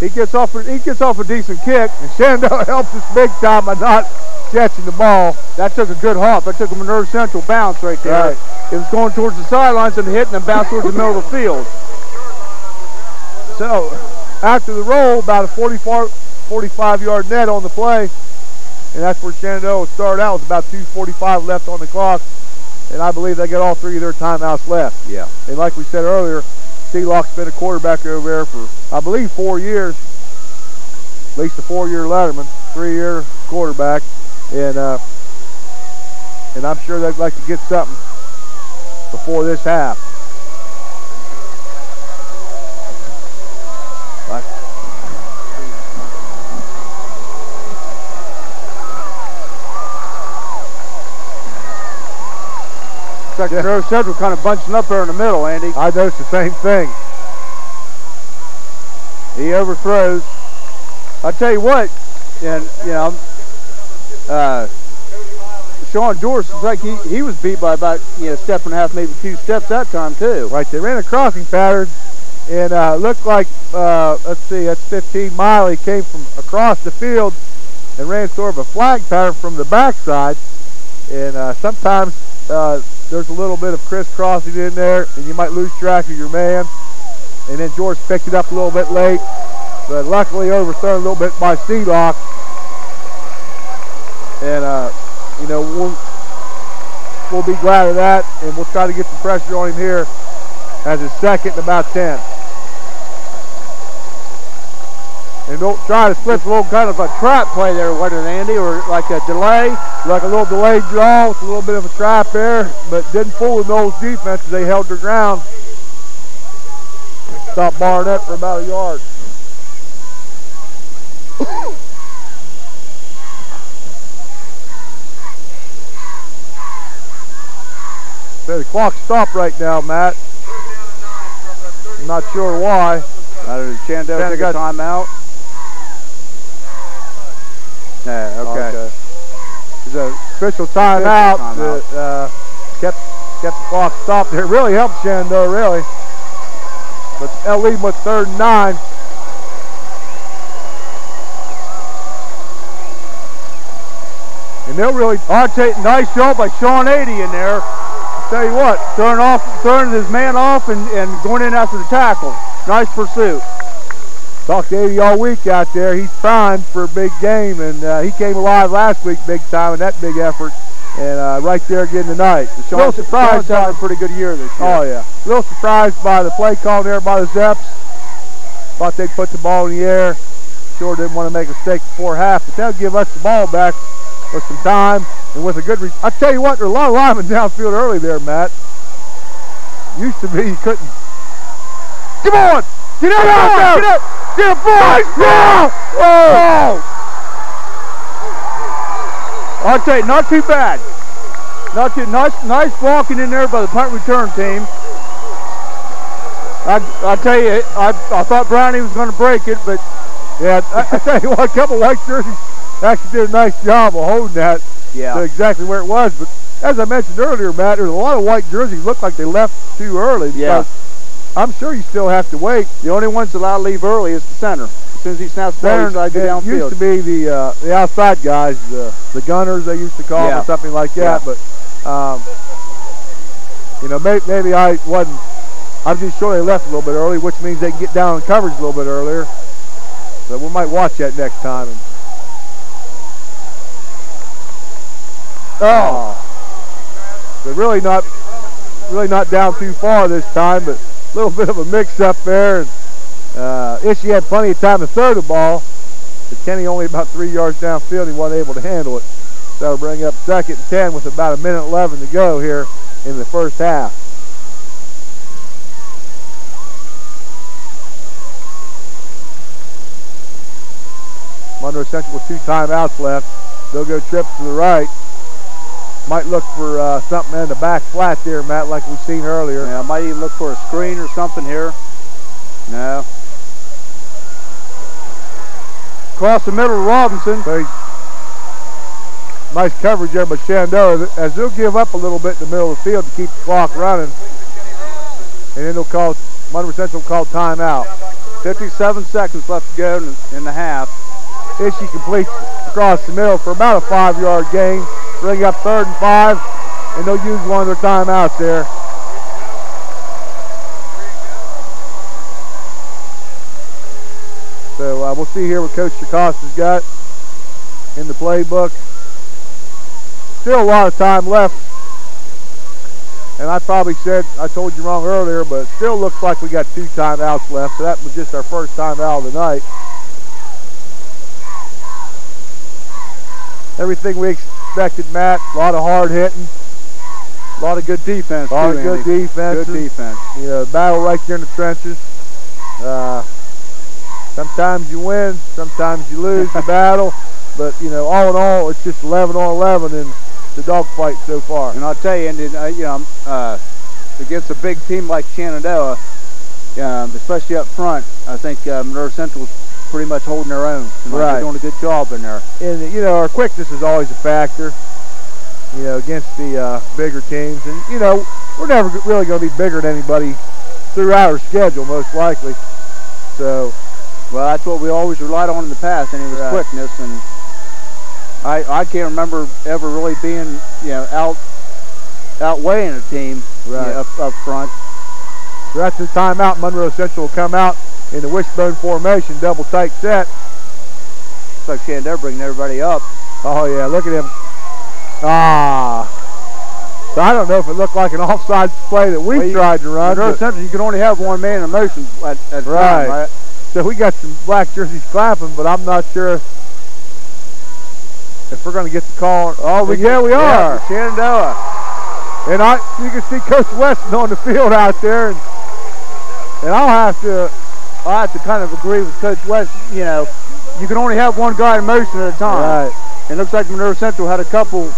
He gets off. A, he gets off a decent kick, and Shenandoah helps us big time by not catching the ball. That took a good hop. That took a Monroe Central bounce right there. Right. It was going towards the sidelines and hitting and bounced towards the middle of the field. So after the roll, about a 44, 45 yard net on the play, and that's where Shenandoah started out with about 2:45 left on the clock, and I believe they got all three of their timeouts left. Yeah. And like we said earlier, Sealock's been a quarterback over there for I believe four years, at least a four-year letterman, three-year quarterback, and uh, and I'm sure they'd like to get something before this half. Like Yeah. Monroe Central kind of bunching up there in the middle, Andy. I noticed the same thing. He overthrows. I tell you what, and you know, uh, Sean looks like he, he was beat by about you know step and a half, maybe two steps that time too. Right, they ran a crossing pattern, and uh, looked like uh, let's see, that's 15 mile. He came from across the field and ran sort of a flag pattern from the backside. And uh, sometimes uh, there's a little bit of crisscrossing in there, and you might lose track of your man. And then George picked it up a little bit late, but luckily overthrown a little bit by Sealock. And uh, you know, we'll, we'll be glad of that, and we'll try to get some pressure on him here as his second about 10. And don't try to split a little kind of a trap play there, wasn't it, Andy, or like a delay? like a little delayed draw with a little bit of a trap there, but didn't fool the Noles defense they held their ground. Stopped Barnett for about a yard. So the clock stopped right now, Matt. I'm not sure why. Uh, Shenandoah take a timeout? Yeah, okay. It's an official timeout timeout. that uh, kept kept the clock stopped there. It really helped Shenandoah, really. But they'll lead with third and nine. And they'll really, I'll nice job by Sean 80 in there. I tell you what, Throwing off, throwing his man off and, and going in after the tackle. Nice pursuit. Talked to 80 all week out there. He's primed for a big game, and uh, he came alive last week big time in that big effort. And uh, right there again tonight. A Sean, little surprised Sean's having a pretty good year this year. Oh yeah, a little surprised by the play call there by the Zeps. Thought they'd put the ball in the air. Sure didn't want to make a mistake before half, but that'll give us the ball back with some time and with a good. Re- I tell you what, there are a lot of linemen downfield early there, Matt. Used to be you couldn't. Come on, get out, Get there, get out. get a boy, yeah! Oh! I'll tell not too bad. Not too nice, nice blocking in there by the punt return team. I, I tell you, I, I thought Brownie was going to break it, but Yeah, I, I tell you what, a couple white jerseys actually did a nice job of holding that to exactly where it was. But as I mentioned earlier, Matt, there's a lot of white jerseys look like they left too early. Yeah. I'm sure you still have to wait. the only ones allowed to leave early is the center. As soon as he snaps the ball, I go it used to be the uh, the outside guys, the the gunners they used to call them or something like that. Yeah. But um, you know, maybe, maybe I wasn't. I'm just sure they left a little bit early, which means they can get down in coverage a little bit earlier. So we might watch that next time. And, oh, they're really not really not down too far this time, but little bit of a mix-up there. And, uh, Ishii had plenty of time to throw the ball, but Kenny only about three yards downfield. He wasn't able to handle it. That'll bring up second and 10 with about a minute 11 to go here in the first half. Monroe Central with two timeouts left. They'll go trips to the right. Might look for uh, something in the back flat there, Matt, like we've seen earlier. Yeah, I might even look for a screen or something here. No. Across the middle, Robinson. So nice coverage there by Shenandoah as they'll give up a little bit in the middle of the field to keep the clock running. And then they'll call, Monroe Central will call timeout. 57 seconds left to go in, in the half. Ishii completes across the middle for about a five-yard gain. Bring up third and five, and they'll use one of their timeouts there. So uh, we'll see here what Coach Chacosta's got in the playbook. Still a lot of time left. And I probably said, I told you wrong earlier, but it still looks like we got two timeouts left. So that was just our first timeout of the night. Everything we expected, Matt. A lot of hard hitting. A lot of good defense, A lot too, of good defense. Good defense. You know, battle right there in the trenches. Uh, sometimes you win, sometimes you lose the battle. But, you know, all in all, it's just 11 on 11 in the dogfight so far. And I'll tell you, and uh, you know, uh, against a big team like Shenandoah, um, especially up front, I think uh, Monroe Central's pretty much holding their own. Right. They're doing a good job in there. And, you know, our quickness is always a factor, you know, against the uh, bigger teams. And, you know, we're never really going to be bigger than anybody throughout our schedule, most likely. So, Well, that's what we always relied on in the past, and it was Right. quickness. And I I can't remember ever really being you know out outweighing a team you know, up up front. So after the timeout, Monroe Central will come out in the wishbone formation, double tight set. It's like Shenandoah bringing everybody up. Oh yeah, look at him. Ah. So I don't know if it looked like an offside play that we Well, tried to run. But- you can only have one man in motion at, at a time, Right. right? So we got some black jerseys clapping, but I'm not sure if we're going to get the call. Oh, we, yeah, we are. Yeah, Shenandoah. And I, you can see Coach Weston on the field out there, and, and I'll have to. I have to kind of agree with Coach West. You know, you can only have one guy in motion at a time. Right. It looks like Monroe Central had a couple.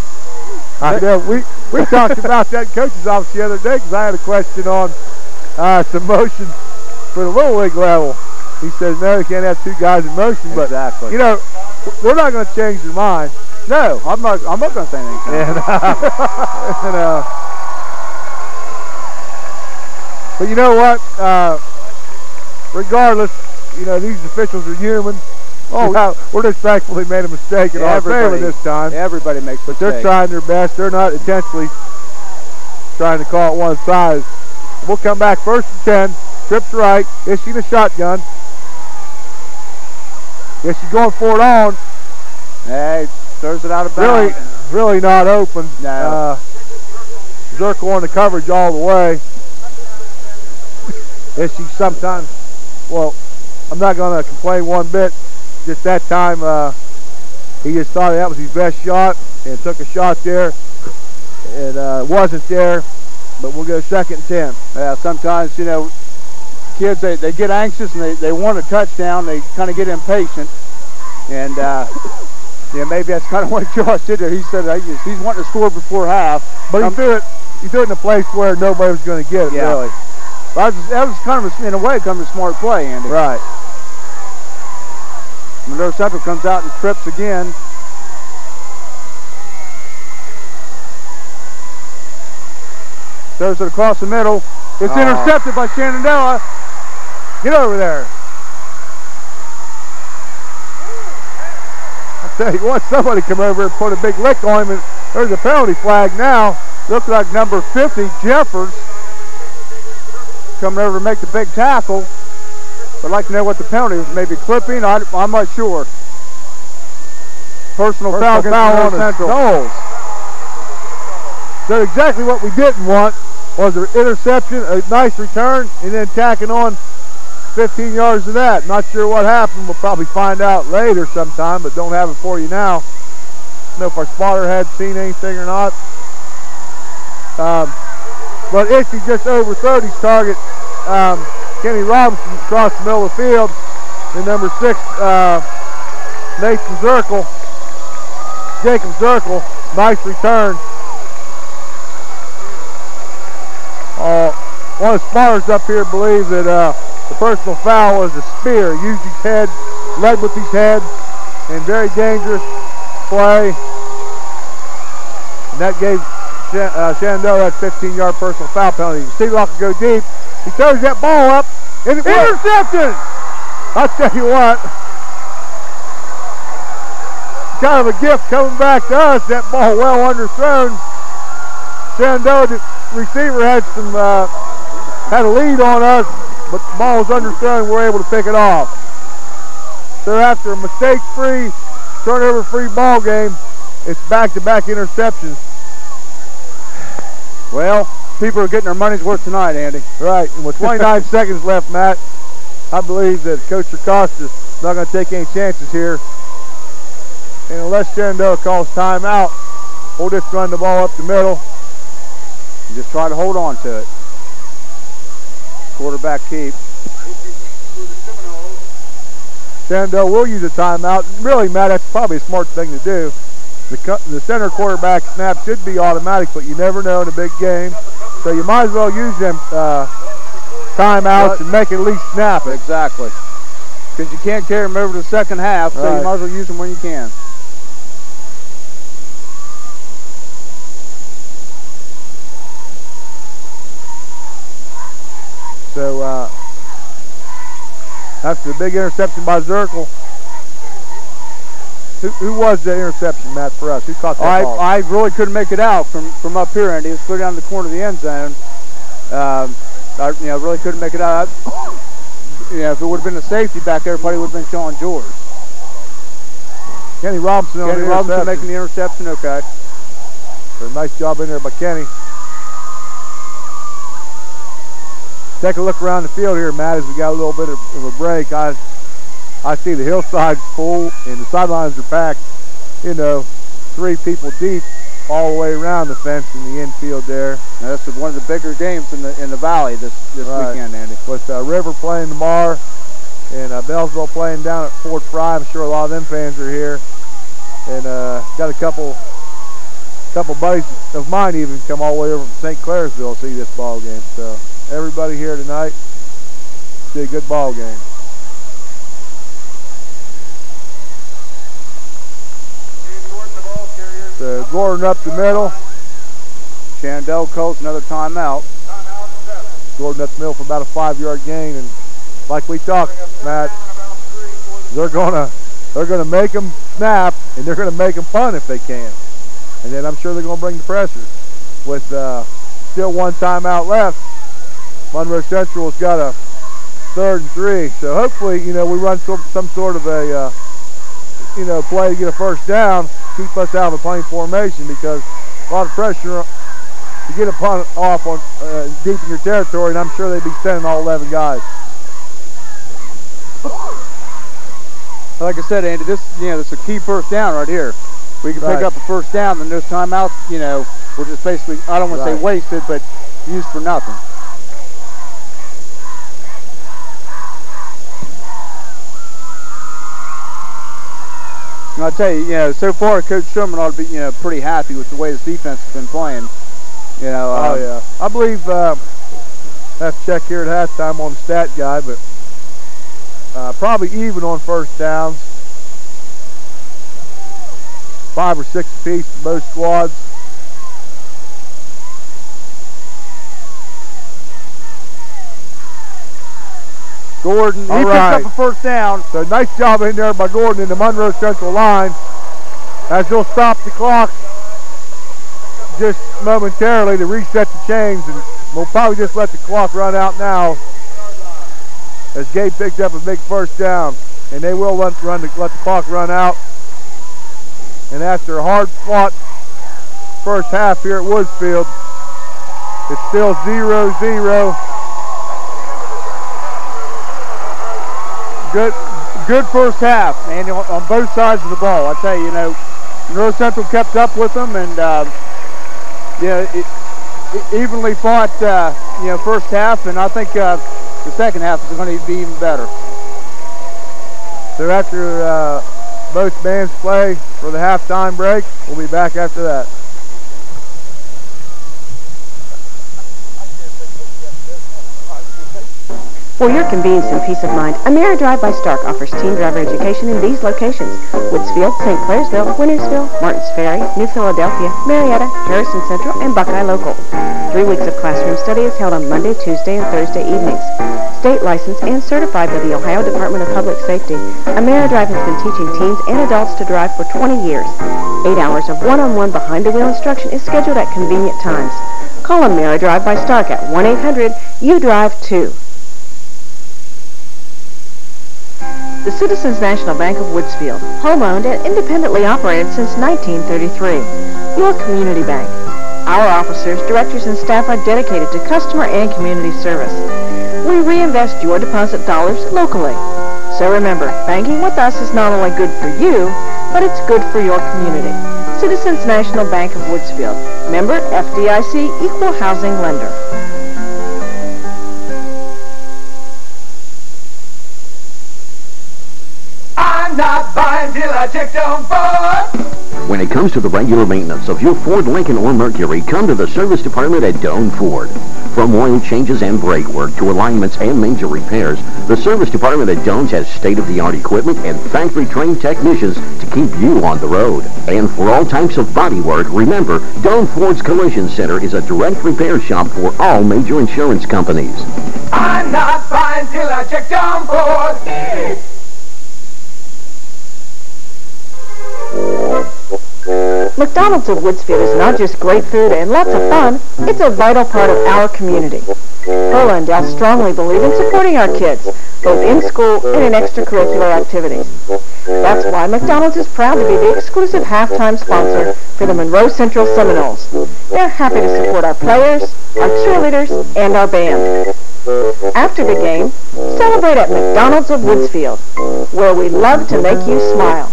I know we we talked about that in coach's office the other day because I had a question on uh, some motion for the little league level. He says no, you can't have two guys in motion, but Exactly. you know they're not going to change their mind. No, I'm not. I'm not going to say anything. And, uh, and, uh, but you know what? Regardless, you know these officials are human. Oh, Uh, we're just thankfully made a mistake in our favor this time. Everybody makes But they're trying their best. They're not intentionally trying to call it one side. We'll come back first and 10. Trips right. Issuing the shotgun. Ishii's going for it on. Hey, throws it out of bounds. really really not open. No. Uh, Zirkle on the coverage all the way. Yes, she sometimes, well, I'm not going to complain one bit. Just that time, uh, he just thought that was his best shot and took a shot there. It uh, wasn't there, but we'll go second and 10. Yeah, sometimes, you know, kids, they, they get anxious and they, they want a touchdown. They kind of get impatient. And, uh, yeah, maybe that's kind of what Josh did there. He said he's, he's wanting to score before half. But he Um, threw it, he threw it in a place where nobody was going to get it, Yeah. really. That was, that was kind of, a, in a way, kind of a smart play, Andy. Right. Monroe Central comes out and trips again. Throws it across the middle. It's Oh. intercepted by Shenandoah. Get over there. I tell you what, somebody come over and put a big lick on him, and there's a penalty flag now. Looks like number 50, Jeffers, coming over to make the big tackle. I'd like to know what the penalty is. Maybe clipping. I, I'm not sure. Personal, foul Personal against foul on the Central. Noles. So exactly what we didn't want was an interception, a nice return, and then tacking on 15 yards of that. Not sure what happened. We'll probably find out later sometime, but don't have it for you now. Don't know if our spotter had seen anything or not. Um, but Ishii just overthrew his target. Um, Kenny Robinson across the middle of the field. And number six, uh, Nathan Zirkle, Jacob Zirkle, nice return. Uh, one of the spotters up here believes that uh, the personal foul was a spear. Used his head, led with his head, and very dangerous play. And that gave uh, Shenandoah that 15-yard personal foul penalty. Sealock will go deep. He throws that ball up. And it intercepted! I'll tell you what. Kind of a gift coming back to us. That ball well underthrown. Shenandoah the receiver had some uh, had a lead on us, but the ball was underthrown. We're able to pick it off. So after a mistake-free, turnover-free ball game, it's back-to-back interceptions. Well, people are getting their money's worth tonight, Andy. Right, and with 29 seconds left, Matt, I believe that Coach Acosta's not going to take any chances here. And unless Shenandoah calls timeout, we'll just run the ball up the middle. and Just try to hold on to it. Quarterback keep. Shenandoah will use a timeout. Really, Matt, that's probably a smart thing to do. The, the center quarterback snap should be automatic, but you never know in a big game. So you might as well use them uh, timeouts But- and make it at least snap it. Exactly. Because you can't carry them over to the second half, so Right. you might as well use them when you can. So uh, after the big interception by Zirkle, who, who was the interception, Matt, for us? Who caught that I, ball? I really couldn't make it out from, from up here, Andy. It was clear down the corner of the end zone. Um, I you know, really couldn't make it out. you know, if it would have been a safety back there, probably would have been Sean George. Kenny Robinson on Kenny Robinson making the interception, okay. So nice job in there by Kenny. Take a look around the field here, Matt, as we got a little bit of, of a break. I I see the hillside's full and the sidelines are packed, you know, three people deep all the way around the fence in the infield there. Now, this is one of the bigger games in the in the valley this this Right. weekend, Andy. With uh, River playing tomorrow and uh, Beallsville playing down at Fort Frye. I'm sure a lot of them fans are here. And uh, got a couple couple buddies of mine even come all the way over from St. Clairsville to see this ball game. So everybody here tonight, see a good ball game. So Gordon up the middle. Shandell calls another timeout. Gordon up the middle for about a five-yard gain, and like we talked, Matt, they're gonna they're gonna make them snap, and they're gonna make them punt if they can, and then I'm sure they're gonna bring the pressure. With uh, still one timeout left, Monroe Central has got a third and three, so hopefully you know we run some, some sort of a uh, you know play to get a first down, keep us out of a playing formation because a lot of pressure to get a punt off on uh, deep in your territory, and I'm sure they'd be sending all 11 guys. Like I said, Andy, this you know this is a key first down right here. We can Right. pick up a first down, then those timeouts, you know, we're just basically I don't want to say wasted, but used for nothing. And I'll tell you, you know, so far Coach Sherman ought to be, you know, pretty happy with the way his defense has been playing. You know, Oh, uh, yeah. I believe, uh, I have to check here at halftime on the stat guy, but uh, probably even on first downs. Five or six apiece for both squads. Gordon, he All picks up a first down. So nice job in there by Gordon in the Monroe Central line. As they'll stop the clock just momentarily to reset the chains, and we'll probably just let the clock run out now. As Gabe picked up a big first down, and they will run, run the, let the clock run out. And after a hard-fought first half here at Woodsfield, it's still 0-0. Good, good first half, and on, both sides of the ball. I tell you, you know, North Central kept up with them, and uh, you know, it, it evenly fought, uh, you know, first half, and I think uh, the second half is going to be even better. So after uh, both bands play for the halftime break, we'll be back after that. For your convenience and peace of mind, Amira Drive by Stark offers teen driver education in these locations. Woodsfield, St. Clairsville, Wintersville, Martins Ferry, New Philadelphia, Marietta, Harrison Central, and Buckeye Local. Three weeks of classroom study is held on Monday, Tuesday, and Thursday evenings. State licensed and certified by the Ohio Department of Public Safety, Amira Drive has been teaching teens and adults to drive for 20 years. Eight hours of one-on-one behind-the-wheel instruction is scheduled at convenient times. Call Amira Drive by Stark at 1-800-YOU-DRIVE-2. The Citizens National Bank of Woodsfield, home-owned and independently operated since 1933. Your community bank. Our officers, directors, and staff are dedicated to customer and community service. We reinvest your deposit dollars locally. So remember, banking with us is not only good for you, but it's good for your community. Citizens National Bank of Woodsfield. Member FDIC Equal Housing Lender. I'm not buying till I check on Ford. When it comes to the regular maintenance of your Ford, Lincoln, or Mercury, come to the service department at Doan Ford. From oil changes and brake work to alignments and major repairs, the service department at Doan's has state-of-the-art equipment and factory-trained technicians to keep you on the road. And for all types of body work, remember, Doan Ford's Collision Center is a direct repair shop for all major insurance companies. I'm not buying till I check on Ford. McDonald's of Woodsfield is not just great food and lots of fun, it's a vital part of our community. Perla and Dell strongly believe in supporting our kids, both in school and in extracurricular activities. That's why McDonald's is proud to be the exclusive halftime sponsor for the Monroe Central Seminoles. They're happy to support our players, our cheerleaders, and our band. After the game, celebrate at McDonald's of Woodsfield, where we love to make you smile.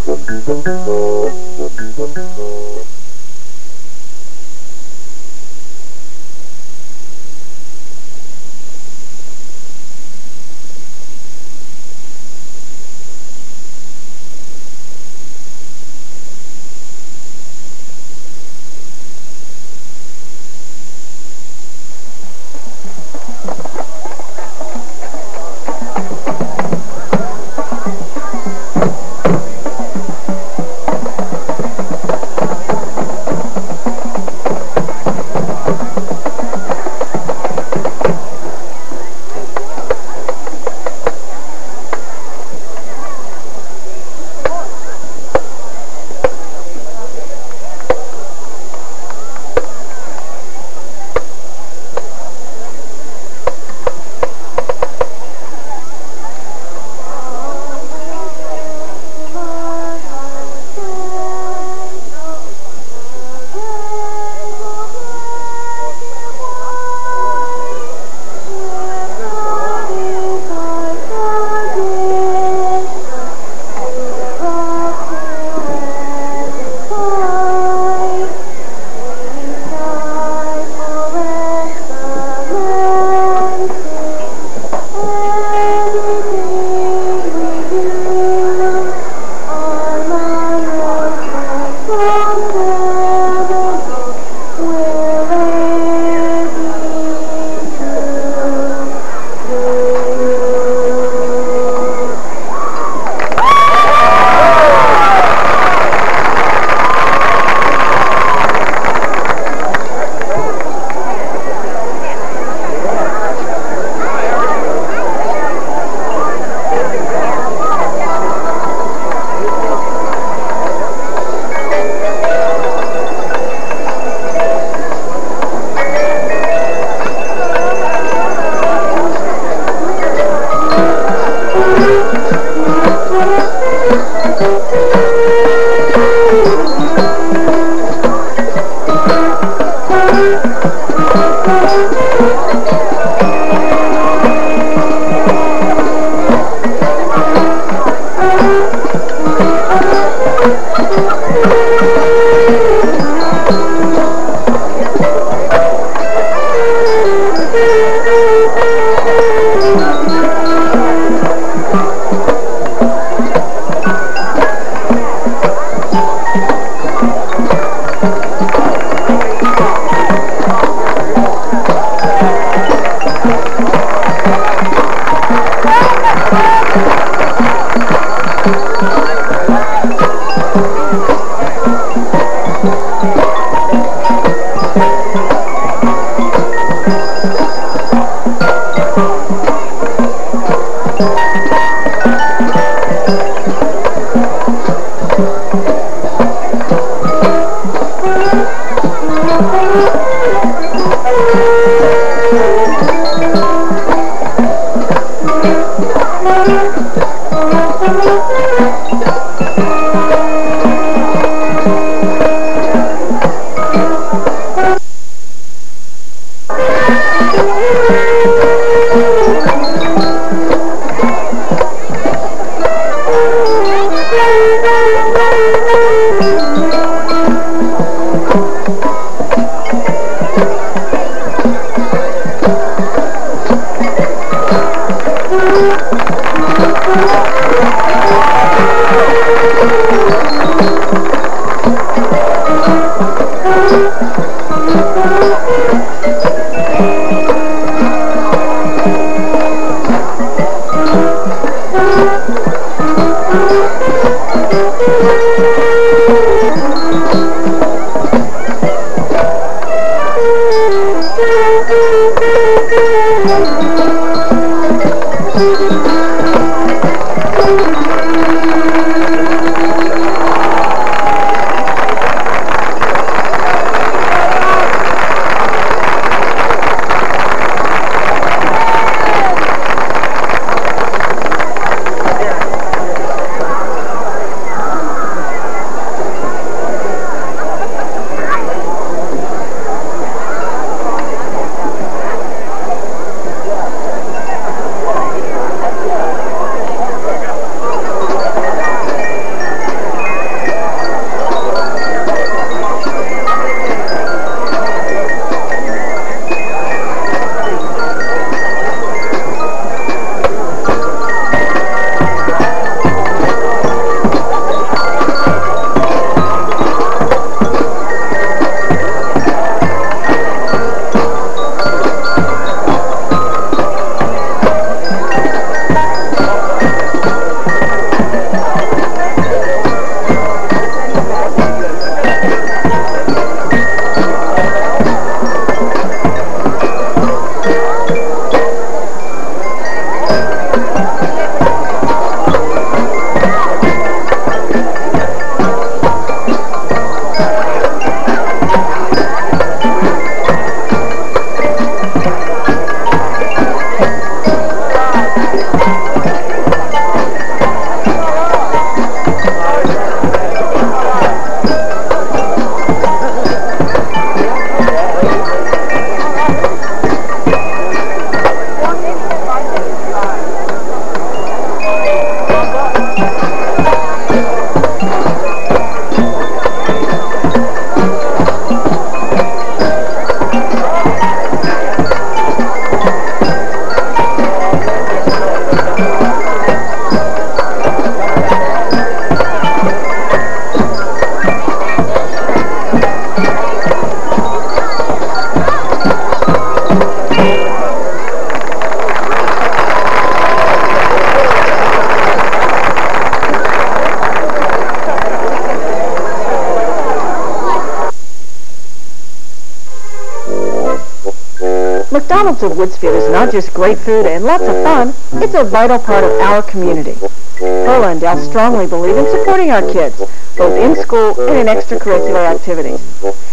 Of Woodsfield is not just great food and lots of fun, it's a vital part of our community. Perla and Dell strongly believe in supporting our kids, both in school and in extracurricular activities.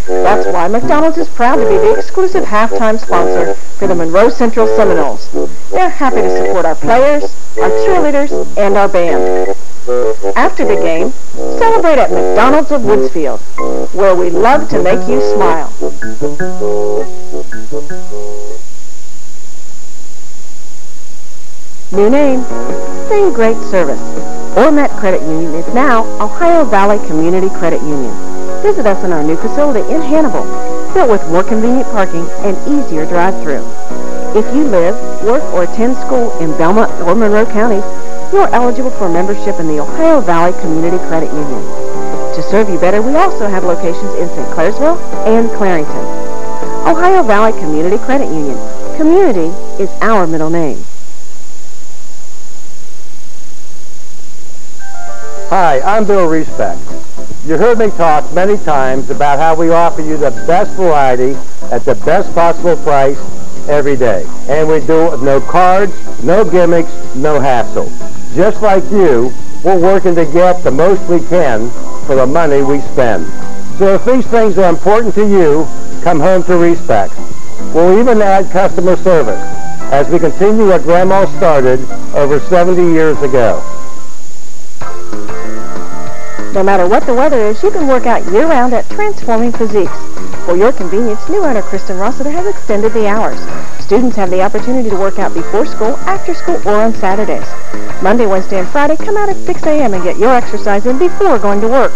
That's why McDonald's is proud to be the exclusive halftime sponsor for the Monroe Central Seminoles. They're happy to support our players, our cheerleaders, and our band. After the game, celebrate at McDonald's of Woodsfield, where we love to make you smile. New name, same great service. Ormet Credit Union is now Ohio Valley Community Credit Union. Visit us in our new facility in Hannibal, built with more convenient parking and easier drive-through. If you live, work, or attend school in Belmont or Monroe counties, you are eligible for membership in the Ohio Valley Community Credit Union. To serve you better, we also have locations in St. Clairsville and Clarington. Ohio Valley Community Credit Union. Community is our middle name. Hi, I'm Bill Respect. You heard me talk many times about how we offer you the best variety at the best possible price every day. And we do it with no cards, no gimmicks, no hassle. Just like you, we're working to get the most we can for the money we spend. So if these things are important to you, come home to Respect. We'll even add customer service as we continue what Grandma started over 70 years ago. No matter what the weather is, you can work out year-round at Transforming Physiques. For your convenience, new owner Kristen Rossiter has extended the hours. Students have the opportunity to work out before school, after school, or on Saturdays. Monday, Wednesday, and Friday, come out at 6 a.m. and get your exercise in before going to work.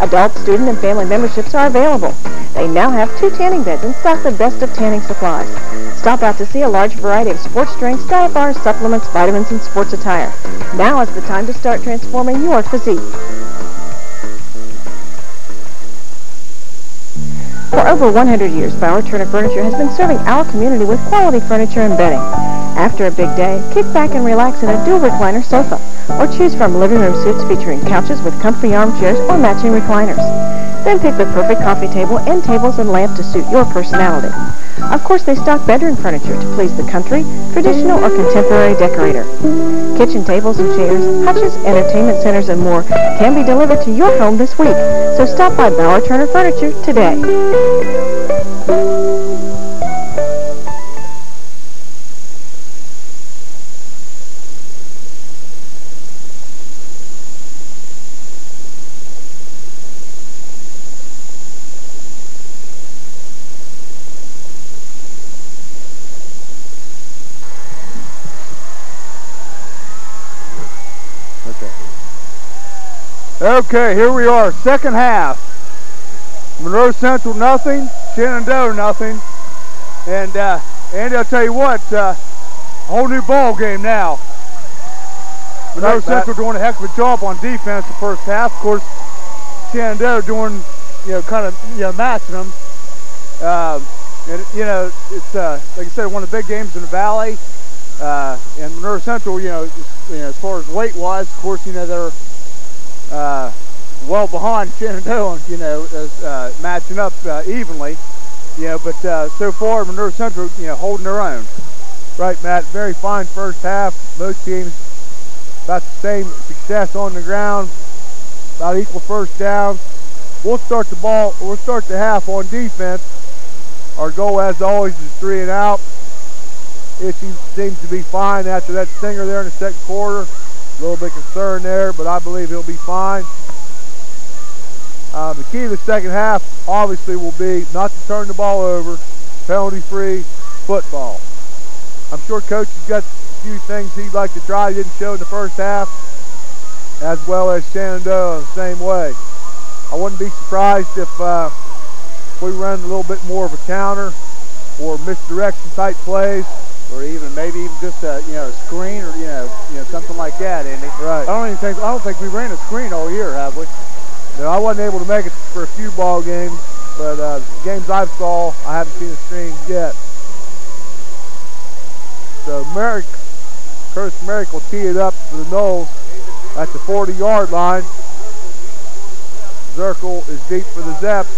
Adult, student, and family memberships are available. They now have two tanning beds and stock the best of tanning supplies. Stop out to see a large variety of sports drinks, diet bars, supplements, vitamins, and sports attire. Now is the time to start transforming your physique. For over 100 years, Bauer Turner Furniture has been serving our community with quality furniture and bedding. After a big day, kick back and relax in a dual recliner sofa, or choose from living room suites featuring couches with comfy armchairs or matching recliners. Then pick the perfect coffee table and tables and lamp to suit your personality. Of course, they stock bedroom furniture to please the country, traditional, or contemporary decorator. Kitchen tables and chairs, hutches, entertainment centers, and more can be delivered to your home this week. So stop by Bauer Turner Furniture today. Okay, here we are, second half. Monroe Central nothing, Shenandoah nothing. And uh, Andy, I'll tell you what, uh, a whole new ball game now. Monroe Right, Central doing a heck of a job on defense the first half. Of course, Shenandoah doing, you know, kind of, you know, matching them. Um, and, you know, it's, uh, like I said, one of the big games in the Valley. Uh, and Monroe Central, you know, you know, as far as weight-wise, of course, you know, they're uh, well behind Shenandoah, you know, as, uh, matching up uh, evenly, you know, but uh, so far Monroe Central, you know, holding their own. Right, Matt. Very fine first half. Most teams about the same success on the ground, about equal first down. We'll start the ball, we'll start the half on defense. Our goal, as always, is three and out. It seems, seems to be fine after that stinger there in the second quarter. A little bit concerned there, but I believe he'll be fine. Um, the key to the second half, obviously, will be not to turn the ball over, penalty-free football. I'm sure Coach has got a few things he'd like to try. He didn't show in the first half, as well as Shenandoah the same way. I wouldn't be surprised if uh, we run a little bit more of a counter or misdirection type plays. Or even maybe even just a you know a screen or you know you know something like that, Andy. Right. I don't even think I don't think we ran a screen all year, have we? You know, I wasn't able to make it for a few ball games, but uh, games I've saw, I haven't seen a screen yet. So Merrick, Curtis Merrick will tee it up for the Noles at the 40-yard line. Zirkle is deep for the Zeps.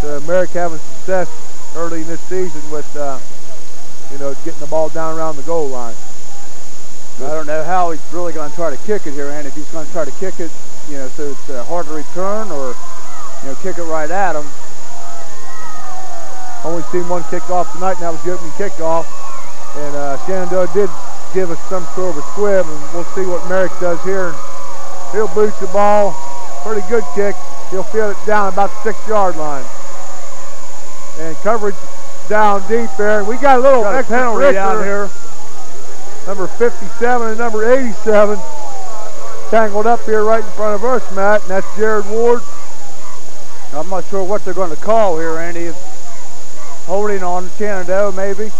So Merrick having success early in this season with, uh, you know, getting the ball down around the goal line. I don't know how he's really going to try to kick it here, and if he's going to try to kick it, you know, so it's uh, hard to return or, you know, kick it right at him. Only seen one kickoff tonight, and that was the opening kickoff. And uh, Shenandoah did give us some sort of a squib, and we'll see what Merrick does here. He'll boot the ball. Pretty good kick. He'll field it down about the six-yard line. And coverage down deep there. We got a little Got a penalty down here. Number 57 and number 87 tangled up here right in front of us, Matt, and that's Jared Ward. I'm not sure what they're going to call here, Andy. Holding on to Shenandoah, maybe.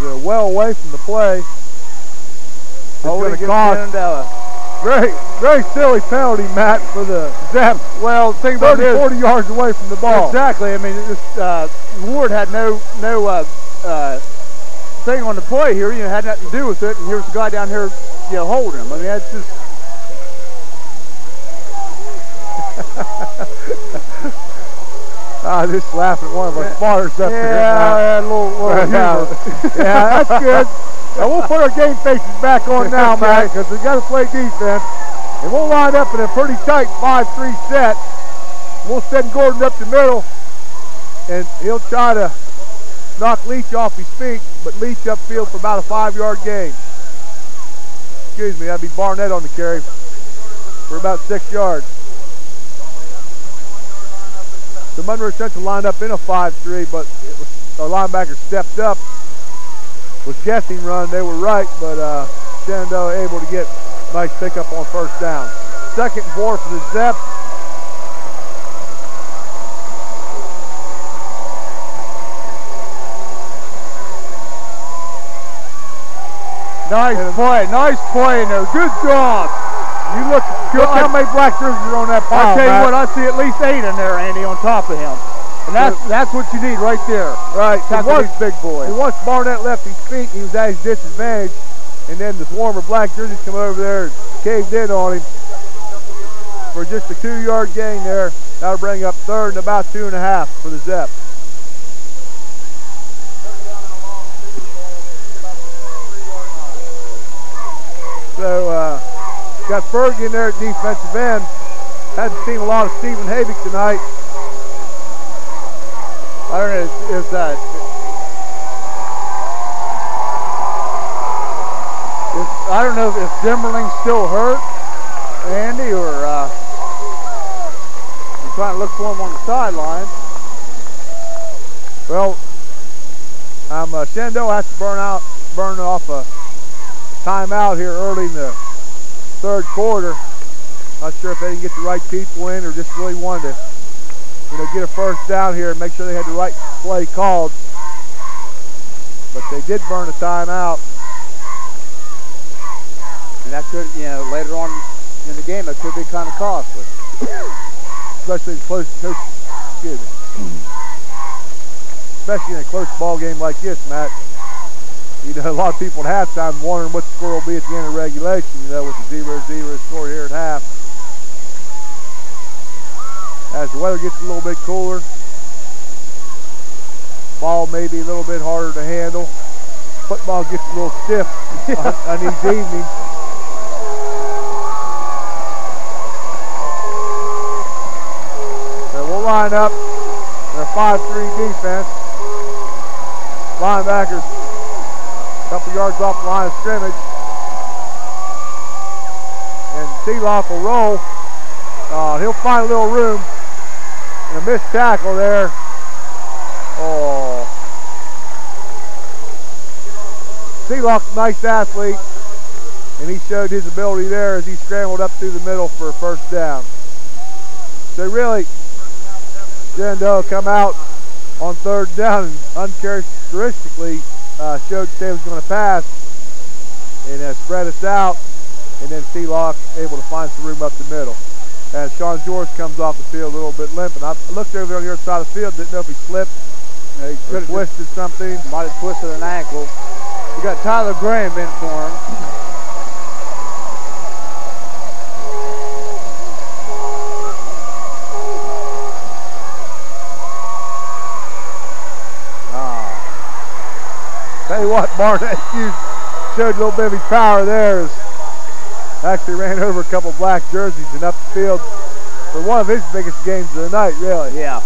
They're well away from the play. It's Holding going to cost Shenandoah. Very, very silly penalty, Matt, for the Zep. Well, the thing about 30, it is, 40 yards away from the ball. Exactly. I mean, this, uh, Ward had no no uh, uh, thing on the play here. You know, had nothing to do with it. And here's the guy down here, you know, holding him. I mean, that's just. Ah, just laughing at one of our spotters up there. Yeah, a little, little humor. yeah, that's good. Now we'll put our game faces back on now, Matt, because we got to play defense. And we'll line up in a pretty tight 5-3 set. We'll send Gordon up the middle, and he'll try to knock Leach off his feet, but Leach upfield for about a five-yard gain. Excuse me, that'd be Barnett on the carry for about six yards. The Monroe Central lined up in a 5-3, but it was, our linebacker stepped up. Was guessing run, they were right, but uh, Shenandoah able to get nice pickup on first down. Second and four for the Zep. Nice play, nice play in there. Good job. You look, look how many black jerseys are on that pile. I pile, tell you Matt. what, I see at least eight in there, Andy, on top of him. And that's that's what you need right there. Right. Tackle these big boys. and once Barnett left his feet, he was at his disadvantage. And then the swarm of black jerseys come over there and caved in on him for just a two-yard gain there. That'll bring up third and about two and a half for the Zep. So uh, got Fergie in there at defensive end. Hadn't seen a lot of Stephen Havick tonight. I don't know, is that... I don't know if Zimmerling's still hurt, Andy, or uh, I'm trying to look for him on the sideline. Well, um, uh, Shenandoah has to burn out, burn off a timeout here early in the third quarter. Not sure if they didn't get the right people in or just really wanted to, you know, get a first down here and make sure they had the right play called. But they did burn a timeout. And that could, you know, later on in the game, it could be kind of costly. especially in close, close excuse me, especially in a close ball game like this, Matt. You know, a lot of people at halftime wondering what the score will be at the end of regulation. You know, with the zero-zero score here at half. As the weather gets a little bit cooler, ball may be a little bit harder to handle. Football gets a little stiff on, on these evenings. So we'll line up a 5-3 defense. Linebackers a couple yards off the line of scrimmage. And Sealock will roll. Uh, he'll find a little room. And a missed tackle there. Oh. Sealock, nice athlete. And he showed his ability there as he scrambled up through the middle for a first down. So really, Shenandoah come out on third down and uncharacteristically uh, showed they was going to pass and uh, spread us out. And then Sealock able to find some room up the middle. As Sean George comes off the field a little bit limping. I looked over there on the other side of the field, didn't know if he slipped he could have twisted something. might have twisted an ankle. We got Tyler Graham in for him. Tell you what, Barnett Hughes showed a little bit of his power there. As actually ran over a couple black jerseys and up the field for one of his biggest games of the night, really. Yeah.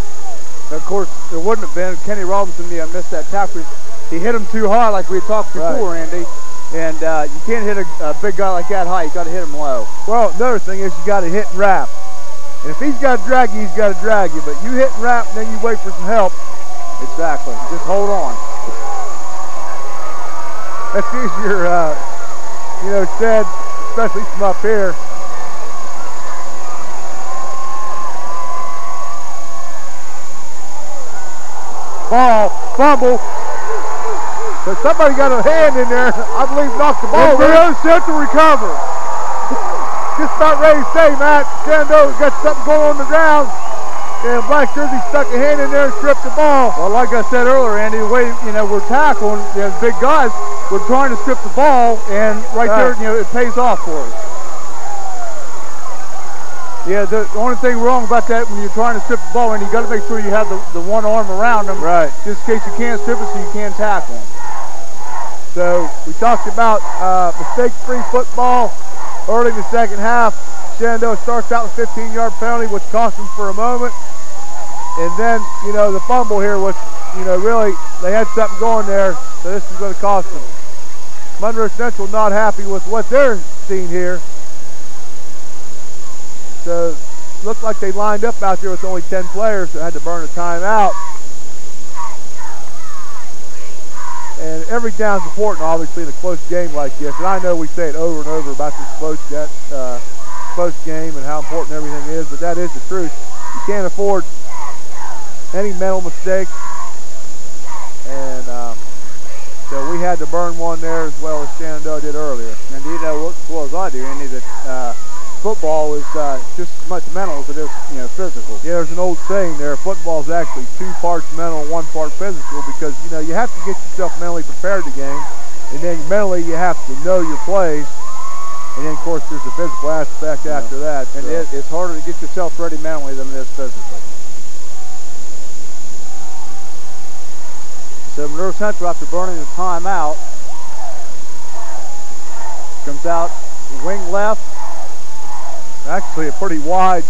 of course, it wouldn't have been. Kenny Robinson yeah, missed that tackle. He hit him too high, like we talked before, right. Andy. And uh, you can't hit a, a, big guy like that high. You got to hit him low. Well, another thing is you got to hit and wrap. And if he's got to drag you, he's got to drag you. But you hit and wrap, and then you wait for some help. Exactly. Just hold on. That's easier, uh, you know, said, especially from up here. Ball, fumble. But somebody got a hand in there, I believe knocked the ball. Rio set to recover. Just about ready to say, Matt, Shenandoah got something going on the ground. And Black Jersey stuck a hand in there and stripped the ball. Well, like I said earlier, Andy, the way, you know, we're tackling, you know, big guys, we're trying to strip the ball, and right, right. there, you know, it pays off for us. Yeah, the only thing wrong about that when you're trying to strip the ball, and you got to make sure you have the, the one arm around them, right? Just in case you can't strip it, so you can't tackle them. So we talked about uh, mistake-free football early in the second half. Shenandoah starts out with 15-yard penalty, which cost them for a moment. And then, you know, the fumble here was, you know, really, they had something going there, so this is going to cost them. Monroe Central not happy with what they're seeing here. So, looked like they lined up out there with only 10 players that had to burn a timeout. And every down's important, obviously, in a close game like this. And I know we say it over and over about this close, uh, close game and how important everything is, but that is the truth. You can't afford any mental mistakes. And uh, so we had to burn one there as well as Shenandoah did earlier. And you know as well as I do, Andy, that uh, football is uh, just as much mental as it is you know, physical. Yeah, there's an old saying there, football is actually two parts mental and one part physical because, you know, you have to get yourself mentally prepared to game. And then mentally you have to know your plays. And then, of course, there's the physical aspect yeah. after that. And so. it, it's harder to get yourself ready mentally than it is physically. So Monroe Central, after burning the timeout, comes out wing left. Actually a pretty wide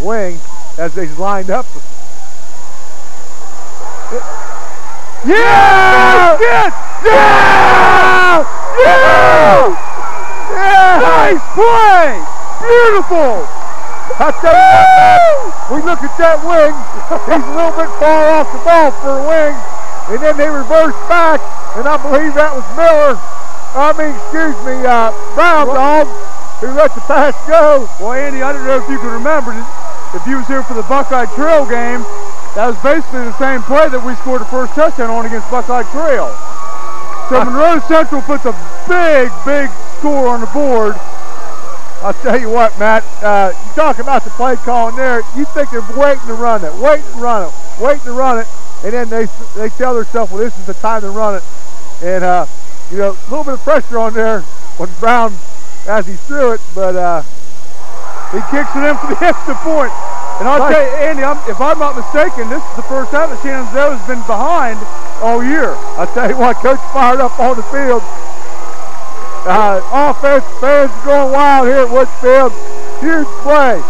wing as they lined up. Yeah! Yeah! Yeah! Yeah! Yeah! Nice play! Beautiful! You what, we look at that wing. He's a little bit far off the ball for a wing and then they reversed back, and I believe that was Miller. I mean, excuse me, uh, Brown Dog, who let the pass go. Well, Andy, I don't know if you can remember, if you was here for the Buckeye Trail game, that was basically the same play that we scored the first touchdown on against Buckeye Trail. So Monroe Central puts a big, big score on the board. I'll tell you what, Matt, uh, you talk about the play calling there, you think they're waiting to run it, waiting to run it, waiting to run it and then they they tell themselves, well, this is the time to run it. And, uh, you know, a little bit of pressure on there when Brown as he threw it, but uh, he kicks it in for the extra point. And I'll tell you, Andy, I'm, if I'm not mistaken, this is the first time that Shenandoah has been behind all year. I tell you what, Coach fired up on the field. Uh, offense, fans going wild here at Woodsfield. Huge play.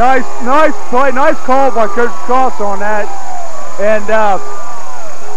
Nice, nice play, nice call by Coach Cross on that. And uh,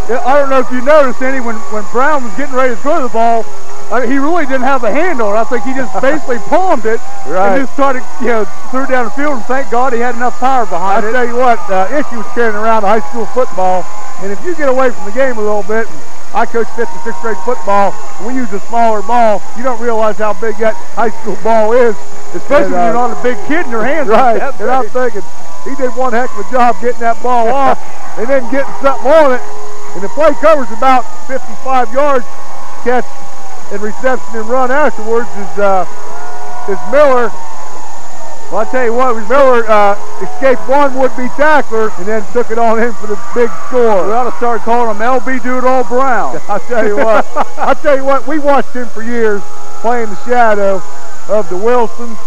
I don't know if you noticed, Andy, when, when Brown was getting ready to throw the ball, uh, he really didn't have a handle. I think he just basically palmed it right. and just started, you know, threw it down the field. And thank God he had enough power behind I'll it. I tell you what, uh, Ishi was carrying around high school football, and if you get away from the game a little bit, I coach fifth and sixth grade football. We use a smaller ball. You don't realize how big that high school ball is. Especially and, uh, when you're not a big kid in your hands. Right. Like and I'm thinking, he did one heck of a job getting that ball off and then getting something on it. And the play covers about 55 yards. Catch and reception and run afterwards is uh, is Miller. Well, I tell you what, Miller uh, escaped one would-be tackler and then took it on in for the big score. We ought to start calling him LB Do-It-All Brown. I tell you what, I tell you what, we watched him for years playing the shadow of the Wilsons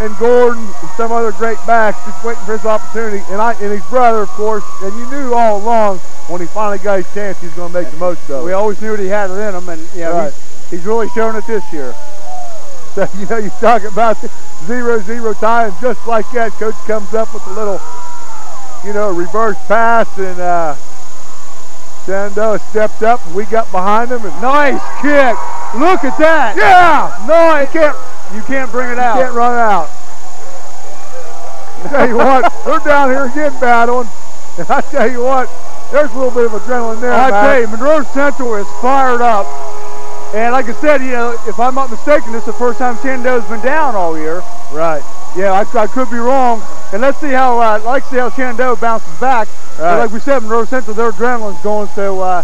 and Gordon and some other great backs just waiting for his opportunity. And I and his brother, of course, and you knew all along when he finally got his chance, he was going to make the most of it. We always knew that he had it in him, and you know, Right. he's, he's really shown it this year. So, you know, you talk about the zero-zero tie, and just like that, coach comes up with a little, you know, reverse pass, and uh, Shenandoah stepped up, and we got behind him, and Nice kick. Look at that. yeah, no, you can't, You can't bring it you out. can't run out. tell you what, they're down here again battling, and I tell you what, there's a little bit of adrenaline there. I tell you, Monroe Central is fired up. And like I said, you know, if I'm not mistaken, this is the first time Shenandoah's been down all year. right? Yeah, I, I could be wrong. And let's see how, uh, like see how Shenandoah bounces back. But Right. like we said, Monroe Central, their adrenaline's going, so uh,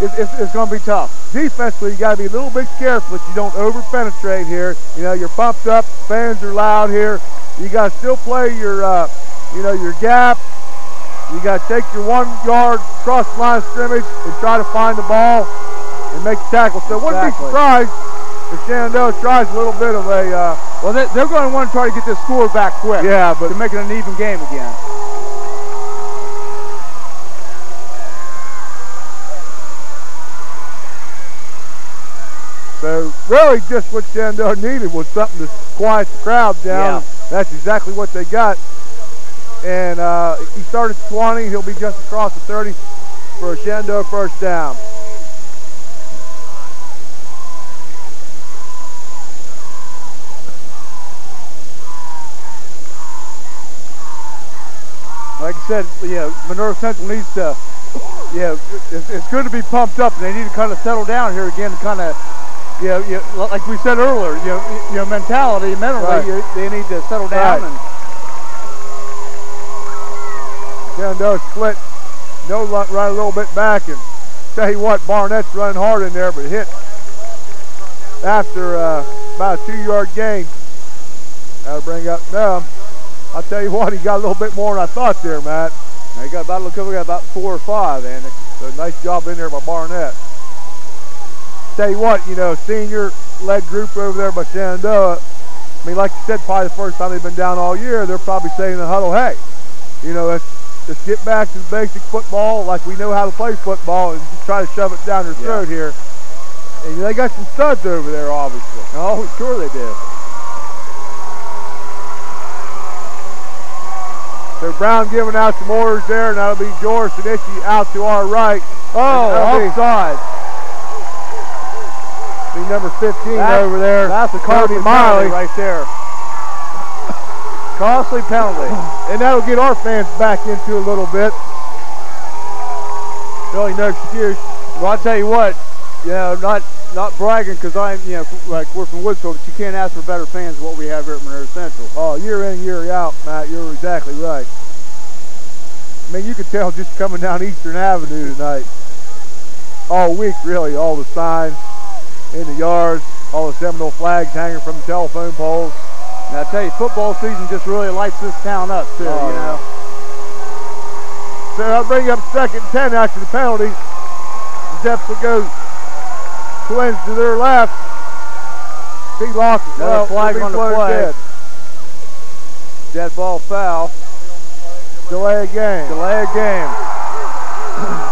it, it's, it's going to be tough. defensively, you got to be a little bit careful that you don't over penetrate here. You know, you're pumped up, fans are loud here. You got to still play your, uh, you know, your gap. You got to take your one yard cross line scrimmage and try to find the ball and make the tackle. So, wouldn't be Exactly. surprised if Shenandoah tries a little bit of a, uh, Well, they, they're going to want to try to get this score back quick. yeah, but To make it an even game again. So really just what Shenandoah needed was something to quiet the crowd down. Yeah. That's exactly what they got. And uh, he started at 20. He'll be just across the 30 for a Shenandoah first down. Like I said, yeah, Monroe Central needs to, yeah, it's, it's good to be pumped up, and they need to kind of settle down here again, kind of, you know, you like we said earlier, you know, you know mentality, mentally, Right. you, they need to settle down. Right. And Shenandoah split. No luck, right a little bit back. And tell you what, Barnett's running hard in there, but hit after uh, about a two-yard gain. That'll bring up, no, I'll tell you what, he got a little bit more than I thought there, Matt. now you got about look over, we got about four or five, and So nice job in there by Barnett. Tell you what, you know, senior-led group over there by Shenandoah. I mean, like you said, probably the first time they've been down all year. They're probably saying in the huddle, "Hey, you know, let's let's get back to the basic football, like we know how to play football, and just try to shove it down their Yeah. throat here." And they got some studs over there, obviously. Oh, sure they did. So Brown giving out some orders there, and that'll be George Sinichi out to our right. Oh, That'll be- Be number 15 That- over there. That's a costly Miley. right there. Costly penalty. And that'll get our fans back into a little bit. Really no excuse. Well, I'll tell you what, you know, not not bragging because I'm, you know, like we're from Woodfield, but you can't ask for better fans than what we have here at Monroe Central. Oh, year in, year out, Matt, you're exactly right. I mean, you could tell just coming down Eastern Avenue tonight. All week, really, all the signs in the yards, all the Seminole flags hanging from the telephone poles. And I tell you, football season just really lights this town up too. Oh, you know. So I'll bring up second and 10 after the penalty. The Zeps will go twins to their left. T-Lock, Another well, flag on the flag. dead. Dead ball foul. Delay a game. Delay a game.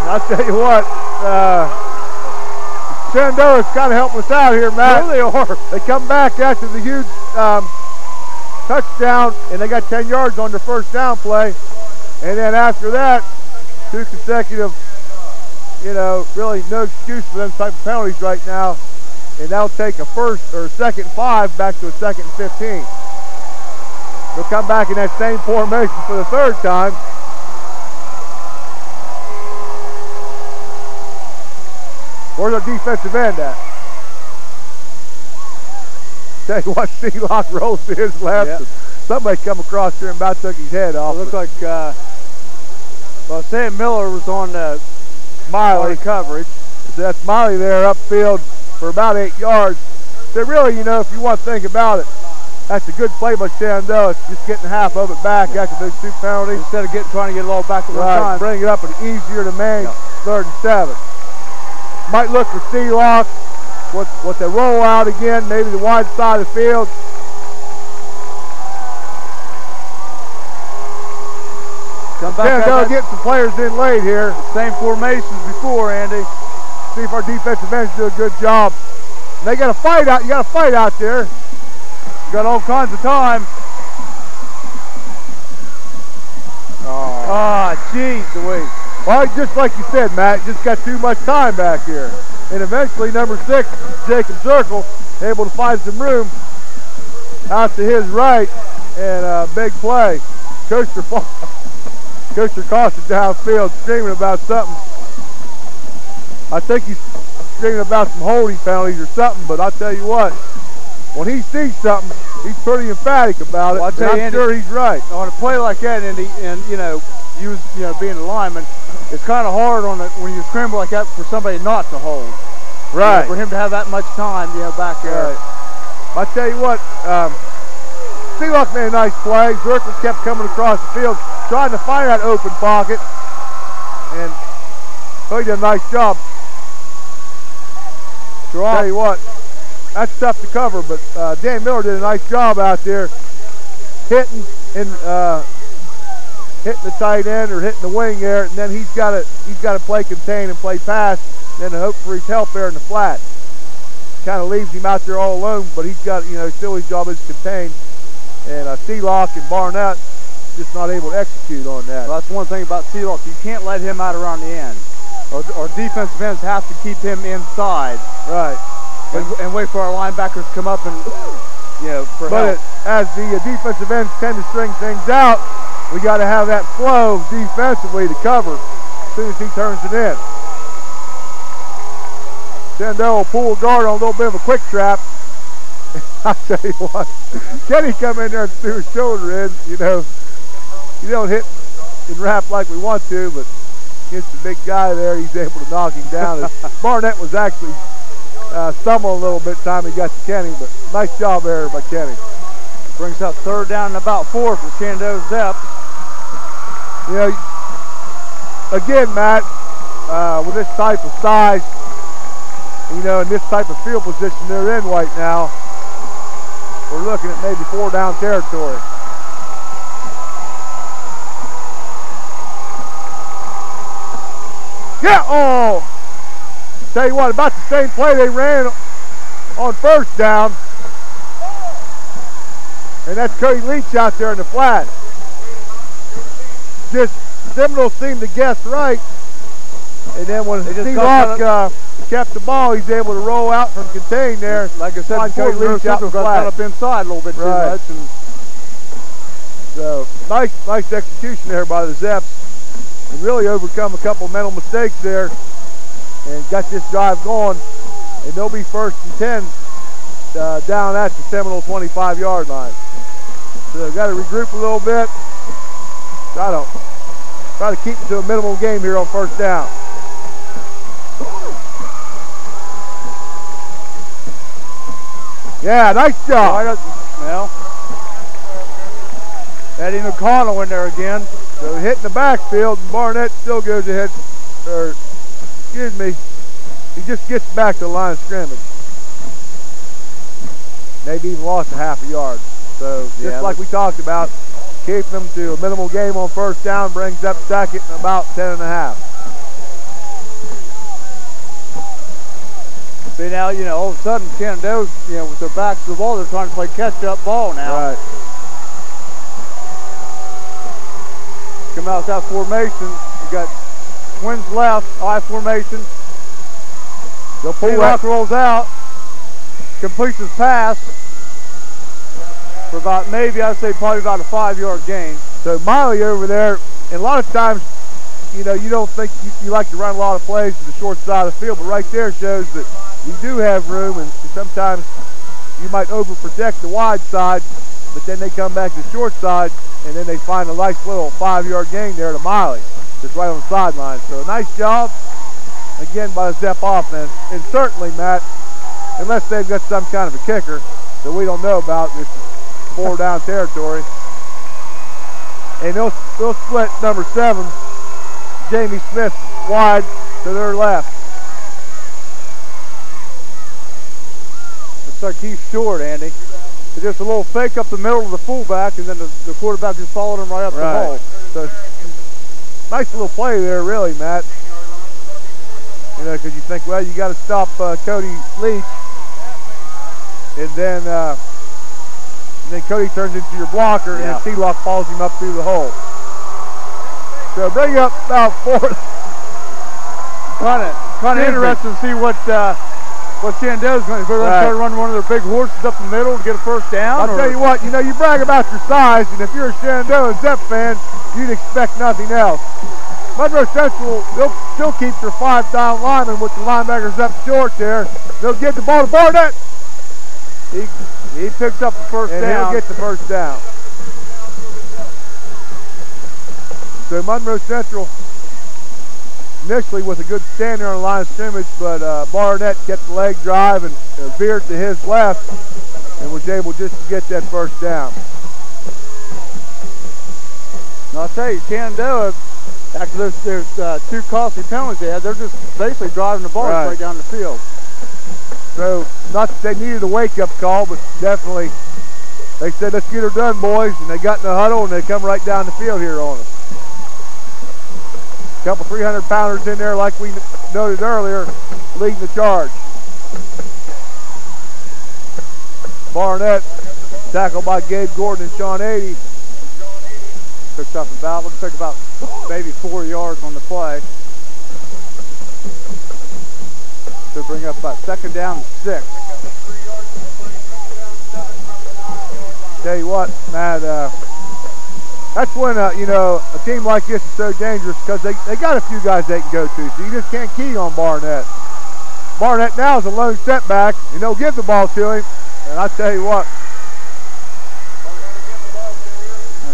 I'll tell you what, uh, Shenandoah's kind of helping us out here, Matt. There they are. They come back after the huge um, touchdown, and they got 10 yards on the first down play. And then after that, two consecutive, you know, really no excuse for them type of penalties right now. And that'll take a first or a second five back to a second 15. They'll come back in that same formation for the third time. Where's our defensive end at? Tell you what, Sealock rolls to his left. Yep. Somebody come across here and about took his head It off. looked like, uh, well, Sam Miller was on the Miley. coverage. So that's Miley there upfield for about eight yards. So really, you know, if you want to think about it, that's a good play by Shenandoah. It's just getting half of it back after those two penalties. Instead of getting trying to get it all back at one Right, time. bring it up an easier to manage Yeah. third and seven. Might look for Sealock. What, what they roll out again, maybe the wide side of the field. Come back Tennessee get some players in late here. Same formations before, Andy. See if our defensive ends do a good job. And they got to fight out. You got to fight out there. You got all kinds of time. Oh, jeez oh, way well, just like you said, Matt, just got too much time back here. And eventually, number six, Jacob Zirkle, able to find some room out to his right, and a big play. Coaster, Coaster Costa downfield, screaming about something. I think he's screaming about some holding penalties or something, but I'll tell you what, when he sees something, he's pretty emphatic about it. Well, I'll tell and you, I'm Andy- sure he's right. On a play like that, Andy, and you know, you was, you know, being a lineman, it's kind of hard on it when you scramble like that for somebody not to hold. You know, Right. for him to have that much time, you know, back there. Right. I tell you what, um, Sealock made a nice play. Zirkles kept coming across the field, trying to find that open pocket. And so he did a nice job. Tell you what, that's tough to cover, but uh, Dan Miller did a nice job out there hitting and uh, hitting the tight end or hitting the wing there, and then he's got to he's got to play contain and play pass, and then hope for his help there in the flat kind of leaves him out there all alone, but he's got, you know, still his job is contained. And uh, Sealock and Barnett just not able to execute on that. Well, that's one thing about Sealock. You can't let him out around the end. Or, or defensive ends have to keep him inside Right. And, and wait for our linebackers to come up and, you know, for But help. as the uh, defensive ends tend to string things out, we got to have that flow defensively to cover as soon as he turns it in. Shenandoah will pull guard on a little bit of a quick trap. I tell you what, Kenny come in there and threw his shoulder in. You know, you don't hit and wrap like we want to, but against the big guy there, he's able to knock him down. Barnett was actually uh, stumbling a little bit time he got to Kenny, but nice job there by Kenny. Brings up third down and about four for Shenandoah Zep. You know, again, Matt, uh, with this type of size, you know, in this type of field position they're in right now, we're looking at maybe four down territory. Yeah, oh! Tell you what, about the same play they ran on first down. And that's Cody Leach out there in the flat just Seminoles seemed to guess right. And then when Steve Locke uh, kept the ball, he's able to roll out from contain there. Like I said Find before, Cody Leach out the got flat. caught up inside a little bit Right. too much. And So nice, nice execution there by the Zeps, and really overcome a couple mental mistakes there, and got this drive going. And they'll be first and ten uh, down at the Seminole 25-yard line. So they've got to regroup a little bit. Try to try to keep it to a minimal game here on first down. Yeah, nice job. right well, Eddie McConnell in there again. So hitting the backfield, and Barnett still goes ahead, or excuse me, he just gets back to the line of scrimmage. Maybe even lost a half a yard. So just Yeah, like we talked about, keeping them to a minimal game on first down brings up second and about ten and a half. See now, you know, all of a sudden Shenandoah's, you know, with their backs to the ball, they're trying to play catch-up ball now. Right. Come out with that formation. You got twins left, I formation. They'll pull Sealock that. rolls out, completes his pass for about maybe I'd say probably about a five-yard gain. So Miley over there, and a lot of times, you know, you don't think you, you like to run a lot of plays to the short side of the field, but right there shows that you do have room, and sometimes you might overprotect the wide side, but then they come back to the short side, and then they find a nice little five-yard gain there to Miley, just right on the sideline. So nice job, again, by the Zep offense, and certainly, Matt, unless they've got some kind of a kicker that we don't know about, this is four down territory. And they'll, they'll split number seven, Jamie Smith, wide to their left. Looks like he's short, Andy. It's just a little fake up the middle of the fullback, and then the, the quarterback just followed him right up the hole. So nice little play there, really, Matt. You know, because you think, well, you got to stop uh, Cody Leach, and then uh, and then Cody turns into your blocker, Yeah. and Sealock follows him up through the hole. So bring up about fourth. Kind of, kind of interesting to see what uh, what Shenandoah's going to. If they're going to Right. try to run one of their big horses up the middle to get a first down. I'll tell you what, you know, you brag about your size, and if you're a Shenandoah and Zep fan, you'd expect nothing else. Monroe Central, they'll still keep their five down linemen with the linebackers up short there. They'll give the ball to Barnett, He, he picks up the first and down. he'll get the first down. So Monroe Central initially with a good stand there on the line of scrimmage, but uh, Barnett kept the leg drive and uh, veered to his left and was able just to get that first down. And I'll tell you, Shenandoah, after those, there's uh, two costly penalties they had, they're just basically driving the ball Right. straight down the field. So, not that they needed a wake-up call, but definitely they said, let's get her done, boys. And they got in the huddle, and they come right down the field here on us. Couple 300-pounders in there, like we noted earlier, leading the charge. Barnett, tackled by Gabe Gordon and Sean 80. Picks up about, looks like about maybe four yards on the play. To bring up about second down and six. Tell you what, Matt, uh, that's when, uh, you know, a team like this is so dangerous because they, they got a few guys they can go to, so you just can't key on Barnett. Barnett now is a lone setback, and they'll give the ball to him, and I tell you what,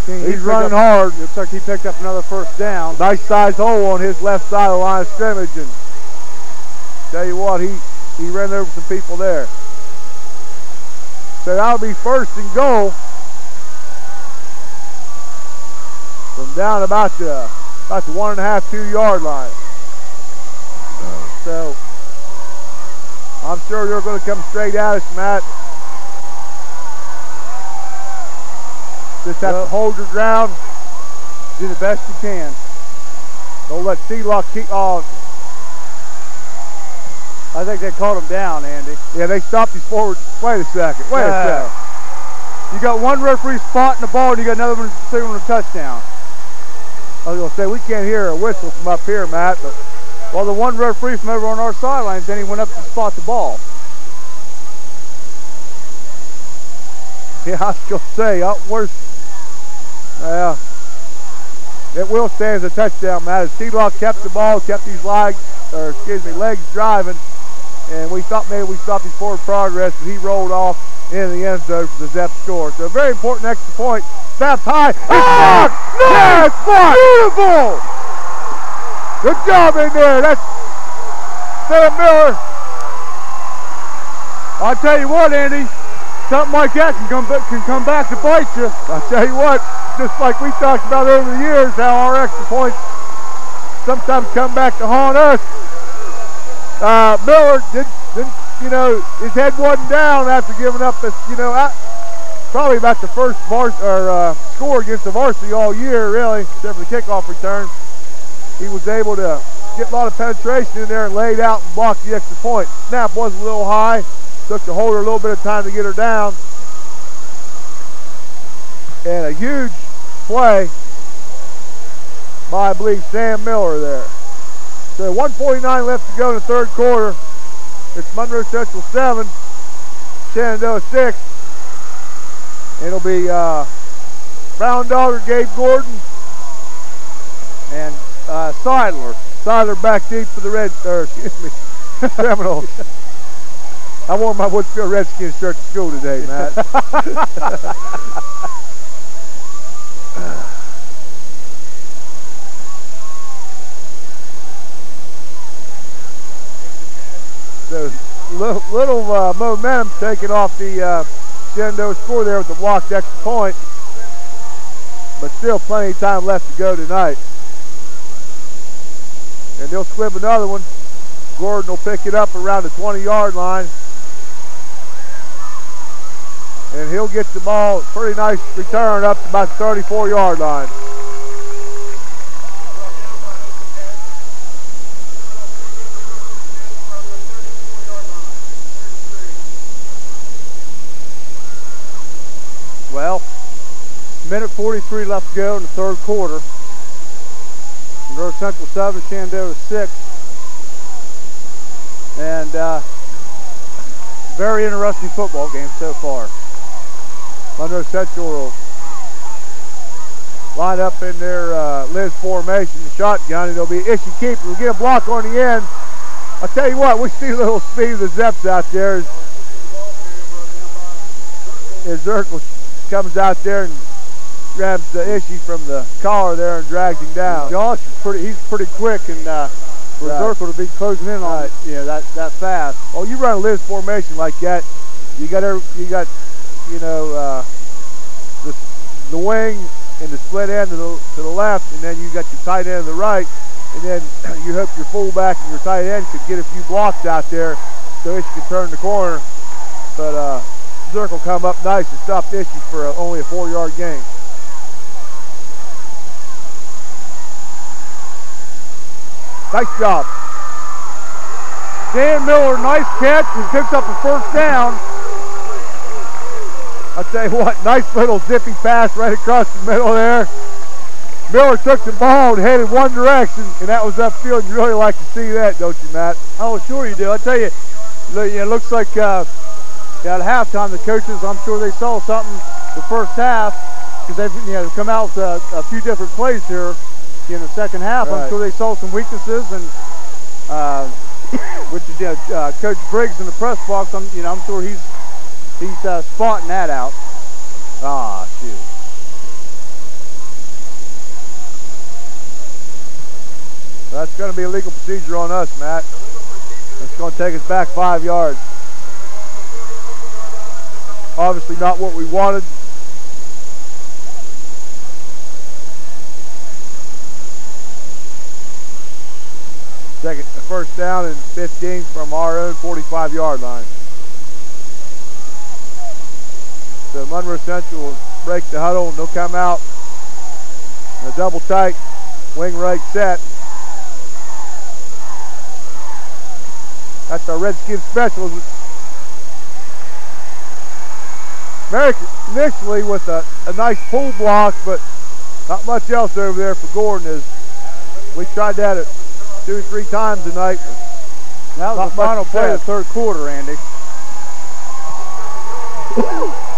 think he's running up- hard. Looks like he picked up another first down. Nice size hole on his left side of the line of scrimmage, and tell you what, he, he ran over some people there. So that'll be first and goal from down about the about the one and a half, two yard line. So I'm sure they're going to come straight at us, Matt. Just have to hold your ground. Do the best you can. Don't let Sealock keep. Oh, I think they caught him down, Andy. yeah, they stopped his forward. Wait a second. Wait a second. You got one referee spotting the ball, and you got another one signaling a touchdown. I was going to say, we can't hear a whistle from up here, Matt, but Well, the one referee from over on our sidelines, then he went up to spot the ball. yeah, I was going to say, uh, where's, well, it will stand as a touchdown, Matt. As Sealock kept the ball, kept his legs, or excuse me, legs driving, and we thought maybe we stopped his forward progress, but he rolled off into the end zone for the Zep score. So a very important extra point. Snapped high. It's blocked! Nice block! Beautiful! Good job in there. That's Sam Miller. I'll tell you what, Andy, something like that can come back, can come back to bite you. I'll tell you what, just like we talked about over the years, how our extra points sometimes come back to haunt us. Uh, Miller did, didn't, you know, his head wasn't down after giving up this, you know, I, probably about the first or, uh, score against the varsity all year, really, except for the kickoff return. He was able to get a lot of penetration in there and laid out and blocked the extra point. Snap was a little high. Took the holder a little bit of time to get her down. And a huge play by, I believe, Sam Miller there. So 149 left to go in the third quarter. It's Monroe Central 7, Shenandoah 6. It'll be uh, Brown Dogger, Gabe Gordon, And uh, Seidler. Tyler back deep for the Red, or excuse me, Seminoles. I wore my Woodsfield Redskins shirt to school today, Matt. so little, little uh, momentum taken off the uh, Shenandoah score there with the blocked extra point, but still plenty of time left to go tonight. And they'll squib another one. Gordon will pick it up around the 20-yard line. And he'll get the ball, pretty nice return up to about the 34-yard line. Minute 43 left to go in the third quarter. Monroe Central 7, Shenandoah 6. And uh, very interesting football game so far. Monroe Central will line up in their uh, Liz formation, shotgun, and it'll be Ishii keeper. We'll get a block on the end. I'll tell you what, we see a little speed of the Zeps out there as, as Zirkle comes out there and grabs the Ishii from the collar there and drags him down. Josh is pretty, he's pretty quick and uh, for Right. Zirkle to be closing in on, Right. you know, that, that fast. Well, you run a Liz formation like that, you got every, you got, you know, uh, the, the wing and the split end to the, to the left, and then you got your tight end to the right, and then you hope your fullback and your tight end could get a few blocks out there so Ish can turn the corner. But uh, Zirkle come up nice and stopped Ishii for a, only a four-yard gain. Nice job. Dan Miller, nice catch, and picks up a first down. I'll tell you what, nice little zippy pass right across the middle there. Miller took the ball and headed one direction, and that was upfield. You really like to see that, don't you, Matt? Oh, sure you do. I tell you, it looks like uh, at halftime the coaches, I'm sure they saw something the first half because they've you know come out with a, a few different plays here in the second half. Right. I'm sure they saw some weaknesses and uh, which is you know, uh, Coach Briggs in the press box. I'm you know I'm sure he's he's uh, spotting that out. Ah, shoot. That's going to be a legal procedure on us, Matt. It's going to take us back five yards. Obviously not what we wanted. Second, first down and 15 from our own 45-yard line. So Monroe Central will break the huddle and they'll come out a double tight wing right set. That's our Redskin specials. Merrick initially with a, a nice pull block, but not much else over there for Gordon as we tried that at two or three times tonight. That was Not the final play of the third quarter, Andy.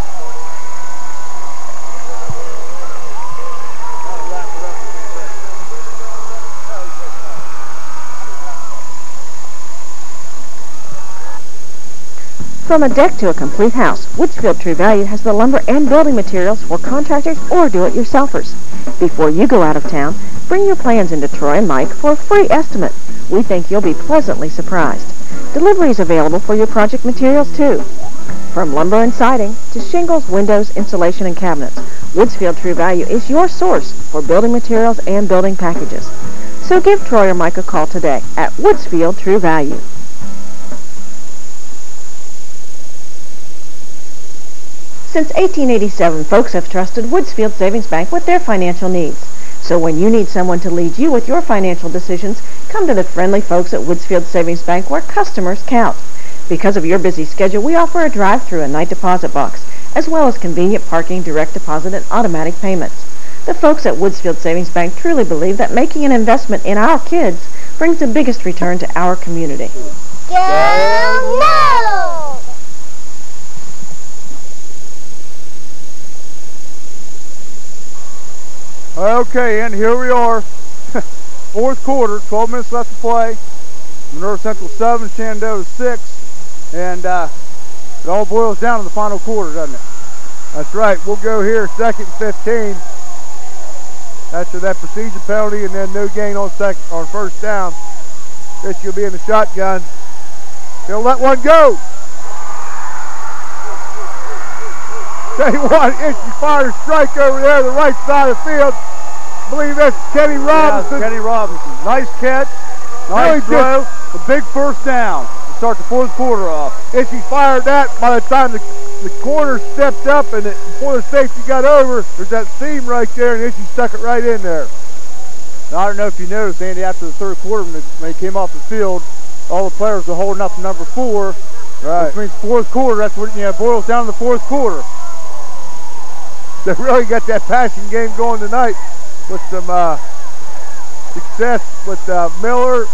From a deck to a complete house, Woodsfield True Value has the lumber and building materials for contractors or do-it-yourselfers. Before you go out of town, bring your plans into Troy and Mike for a free estimate. We think you'll be pleasantly surprised. Delivery is available for your project materials too. From lumber and siding to shingles, windows, insulation, and cabinets, Woodsfield True Value is your source for building materials and building packages. So give Troy or Mike a call today at Woodsfield True Value. Since 1887, folks have trusted Woodsfield Savings Bank with their financial needs. So when you need someone to lead you with your financial decisions, come to the friendly folks at Woodsfield Savings Bank where customers count. Because of your busy schedule, we offer a drive-through and night deposit box, as well as convenient parking, direct deposit, and automatic payments. The folks at Woodsfield Savings Bank truly believe that making an investment in our kids brings the biggest return to our community. Go! Okay, and here we are. Fourth quarter, 12 minutes left to play. Monroe Central 7, Shenandoah 6. And uh, it all boils down to the final quarter, doesn't it? That's right. We'll go here second and 15 after that procedure penalty and then no gain on second on first down. This will be in the shotgun. He'll let one go. Tell you what, if you fire a strike over there the right side of the field, I believe that's Kenny Robinson. Yeah, Kenny Robinson. Nice catch. Really Nice throw. A big first down to start the fourth quarter off. If he fired that, by the time the, the corner stepped up and it, before the safety got over, there's that seam right there, and Ishii stuck it right in there. Now, I don't know if you noticed, Andy, after the third quarter when they, when they came off the field, all the players were holding up to number four. Right. Which means fourth quarter, that's what, you know, boils down to the fourth quarter. they really got that passing game going tonight with some uh, success with uh, Miller,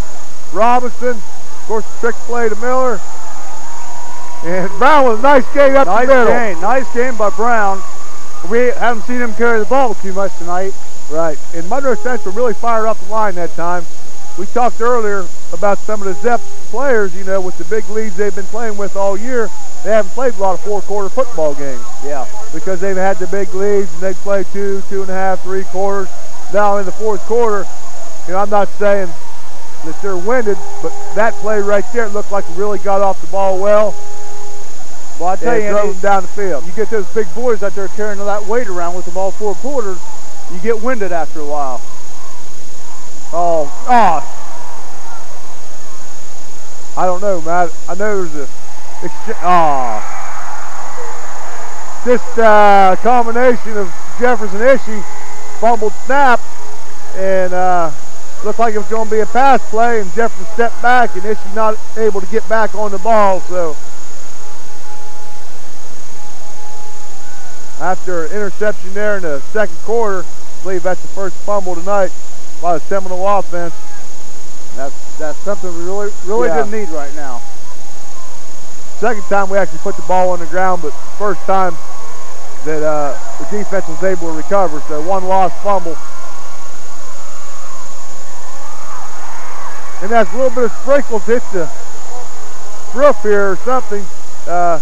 Robinson, of course, trick play to Miller. And Brown was a nice game up nice the middle. game. Nice game by Brown. We haven't seen him carry the ball too much tonight. Right. And Monroe Central really fired up the line that time. We talked earlier about some of the ZEP players, you know, with the big leads they've been playing with all year. They haven't played a lot of four-quarter football games. Yeah. Because they've had the big leads and they play two, two and a half, three quarters. Now in the fourth quarter, you know, I'm not saying that they're winded, but that play right there looked like it really got off the ball well. Well, I tell and you, drove Andy, them down the field. you get those big boys out there carrying that weight around with them all four quarters, you get winded after a while. Oh, ah. I don't know, man. I know there's a exchange. ah. Just uh, combination of Jefferson Ishii fumbled snap and uh, looked like it was going to be a pass play, and Jefferson stepped back, and Ishii not able to get back on the ball. So after an interception there in the second quarter, I believe that's the first fumble tonight by the Seminole offense. That's that's something we really really Yeah. didn't need right now. Second time we actually put the ball on the ground, but first time that uh, the defense was able to recover. So one lost fumble. And that's a little bit of sprinkles hit the roof here or something. Uh,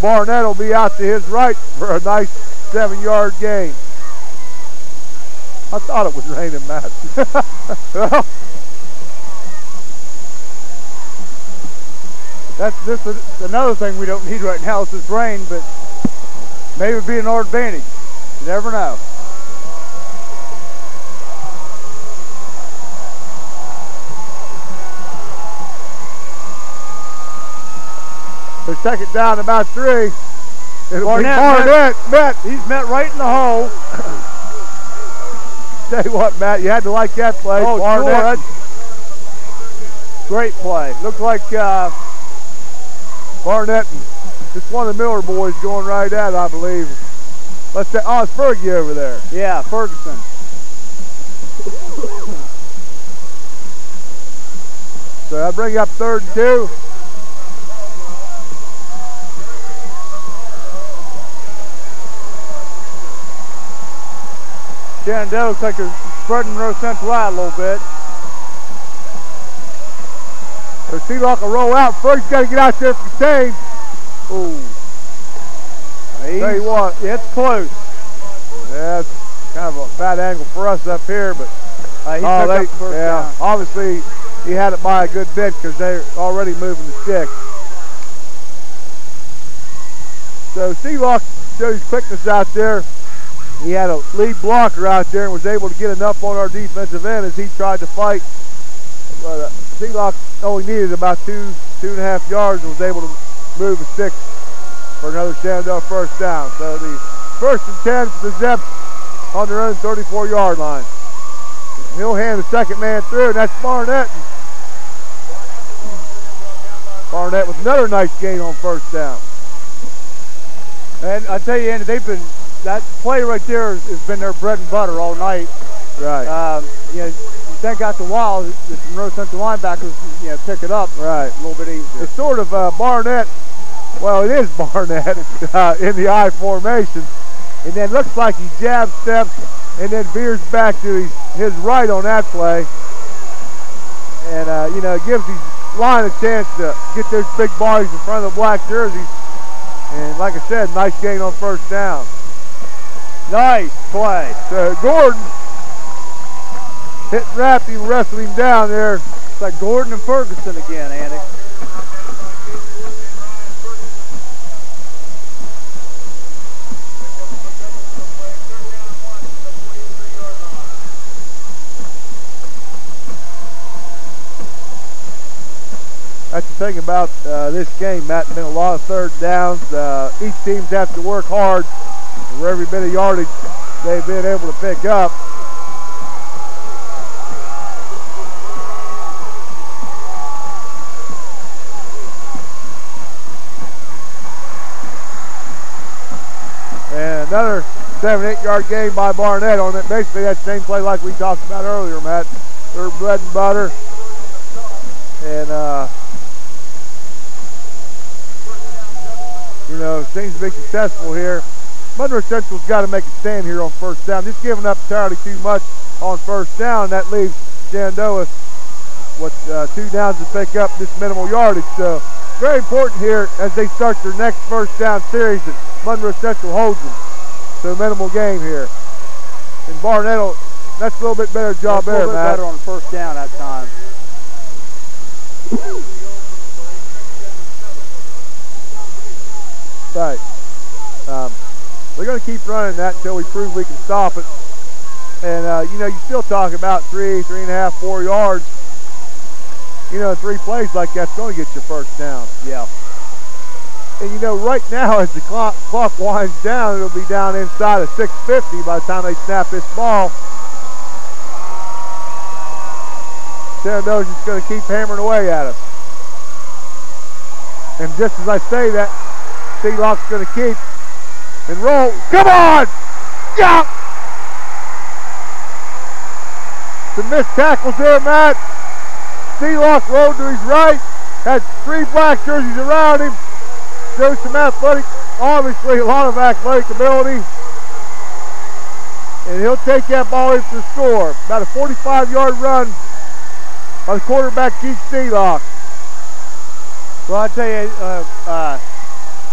Barnett will be out to his right for a nice seven-yard gain. I thought it was raining, Matt. Well, that's this is another thing we don't need right now is this rain, but maybe it'd be an advantage. You never know. They're second down about three. It'll Barnett be Barnett. Matt, He's met right in the hole. Tell you what, Matt, you had to like that play. Oh, Barnett. sure. Great play. Looked like uh, Barnett. and It's one of the Miller boys going right at it, I believe. Let's say, oh, it's Fergie over there. yeah Ferguson. So I bring up third and two. Shenandoah looks like they're spreading Monroe Central out a little bit. So Sealock will roll out. Fergie's got to get out there for contain. Ooh. Tell you what, It's close. yeah, it's kind of a bad angle for us up here, but Uh, he oh, they, the first yeah, down. obviously he had it by a good bit because they're already moving the stick. So Sealock showed his quickness out there. He had a lead blocker out there and was able to get enough on our defensive end as he tried to fight. But uh, Sealock only needed about two, two and a half yards and was able to move the stick for another Shenandoah first down. So the first and 10 for the Zeps on their own 34-yard line. He'll hand the second man through, and that's Barnett. Barnett with another nice gain on first down. And I tell you, Andy, they've been that play right there has, has been their bread and butter all night. Right. Um, you know, think after a while, the Monroe Central linebackers, you know, pick it up right. a little bit easier. It's sort of uh, Barnett. Well, it is Barnett uh, in the I formation. And then looks like he jab steps and then veers back to his, his right on that play. And, uh, you know, gives his line a chance to get those big bodies in front of the black jerseys. And like I said, nice gain on first down. Nice play. So Gordon hit him, wrestled him down there. It's like Gordon and Ferguson again, Andy. That's the thing about uh, this game, Matt. Been a lot of third downs. Uh, each teams have to work hard for every bit of yardage they've been able to pick up. And another seven, eight yard gain by Barnett on it. Basically, that same play like we talked about earlier, Matt. Their bread and butter. And, uh, you know, seems to be successful here. Monroe Central's got to make a stand here on first down. Just giving up entirely too much on first down. That leaves Shenandoah with uh, two downs to pick up this minimal yardage. So very important here as they start their next first down series that Monroe Central holds them. So minimal game here. And Barnett, that's a little bit better job there, Matt. better on first down that time. Right. Um, we're going to keep running that until we prove we can stop it. And, uh, you know, you still talk about three, three and a half, four yards. You know, three plays like that's going to get your first down. Yeah. And, you know, right now as the clock, clock winds down, it'll be down inside of 650 by the time they snap this ball. Shenandoah's just going to keep hammering away at us. And just as I say that, Sealock's going to keep and roll. Come on! Yeah! Some missed tackles there, Matt. Sealock rolled to his right, had three black jerseys around him. Shows some athletic, obviously a lot of athletic ability. And he'll take that ball in for the score. About a 45-yard run by the quarterback, Keith Sealock. Well, I tell you, uh, uh,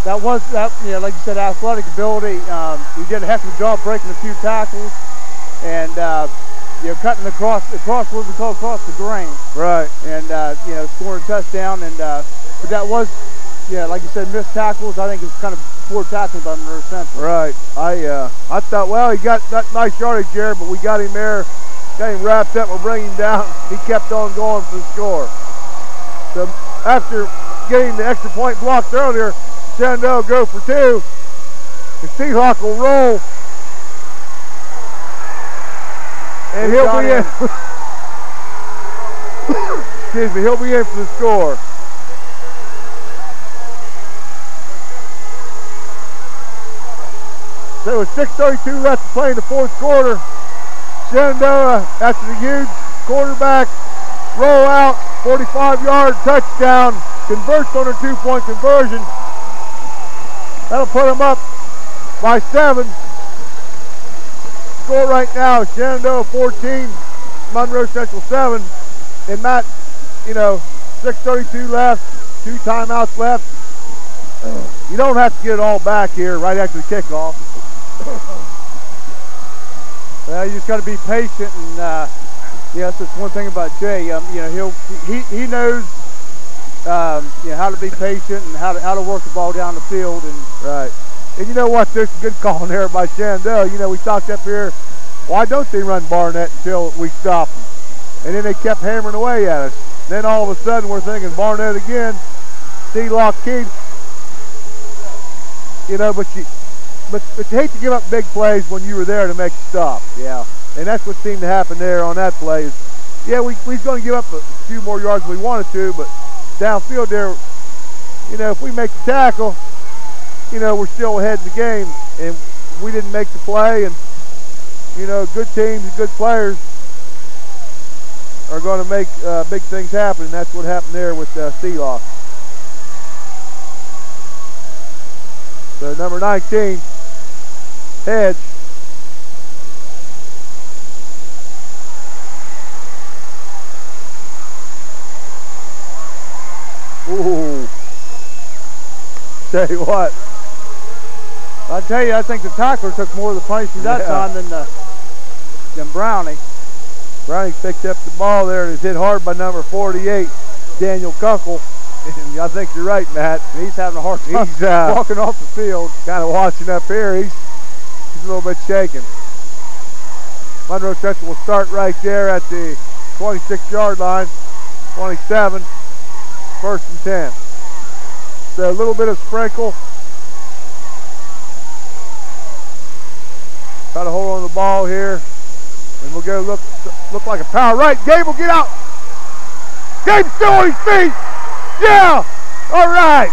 that was that. You know, like you said, athletic ability. Um, he did a heck of a job breaking a few tackles, and uh, you know, cutting across across what we call across the grain. Right. And uh, you know, scoring a touchdown. And uh, but that was, yeah, like you said, missed tackles. I think it's kind of poor tackling by Monroe Central. Right. I uh, I thought, well, he got that nice yardage there, but we got him there, got him wrapped up. We'll bring him down. He kept on going for the score. So after getting the extra point blocked earlier, Shenandoah go for two. The Sealock will roll. And he'll be in. Excuse me, he'll be in for the score. So with 6.32 left to play in the fourth quarter, Shenandoah, after the huge quarterback roll out, 45-yard touchdown, converts on a two-point conversion. That'll put them up by seven. Score right now, Shenandoah 14, Monroe Central 7. And Matt, you know, 6.32 left, two timeouts left. You don't have to get it all back here right after the kickoff. Well, you just got to be patient, and uh, yes, that's one thing about Jay. Um, you know, he'll he he knows um, you know how to be patient and how to how to work the ball down the field, and Right. And you know what? There's a good call in there by Shenandoah. You know, we talked up here, why don't they run Barnett until we stop them? And then they kept hammering away at us. Then all of a sudden we're thinking Barnett again. Sealock keeps. You know, but you but, but you hate to give up big plays when you were there to make a stop. yeah, And that's what seemed to happen there on that play. Is, yeah, we, we was going to give up a few more yards than we wanted to, but downfield there, you know, if we make the tackle, you know, we're still ahead in the game. And we didn't make the play. And, you know, good teams and good players are going to make uh, big things happen. And that's what happened there with uh, Sealock. So number 19, Hedge. Ooh. Tell you what, I tell you, I think the tackler took more of the punishment that Yeah. time than the than Brownie. Brownie picked up the ball there and is hit hard by number 48, Daniel Kunkel. And I think you're right, Matt. He's having a hard time He's, uh, walking off the field. Kind of watching up here. He's, he's a little bit shaken. Monroe Central will start right there at the 26-yard line, 27, first and 10. So a little bit of sprinkle. Try to hold on the ball here. And we'll go look look like a power right. Gable, get out. Gabe's still on his feet. Yeah. All right.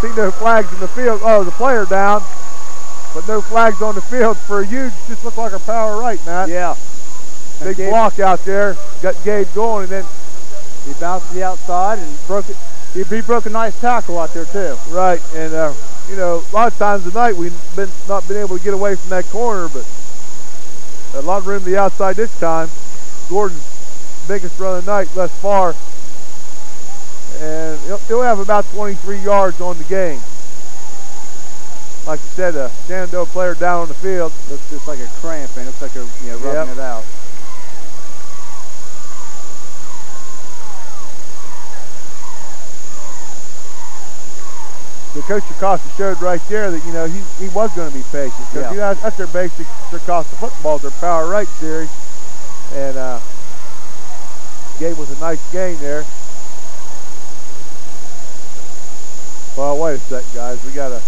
See no flags in the field. Oh, the player down, but no flags on the field for a huge. Just looked like a power right, Matt. Yeah. Big Gabe- block out there. Got Gabe going, and then He bounced to the outside and broke it. He, he broke a nice tackle out there too. right, and uh, you know, a lot of times tonight we've been not been able to get away from that corner, but a lot of room to the outside this time. Gordon's biggest run of the night thus far, and he'll, he'll have about 23 yards on the game. Like I said, a Shenandoah player down on the field. Looks just like a cramp and looks like a you know rubbing Yep. it out. The coach Acosta showed right there that you know he, he was going to be patient because Yeah. you know that's their basic Acosta football, their power right series, and uh, Gabe was a nice gain there. Well, wait a sec, guys. We got a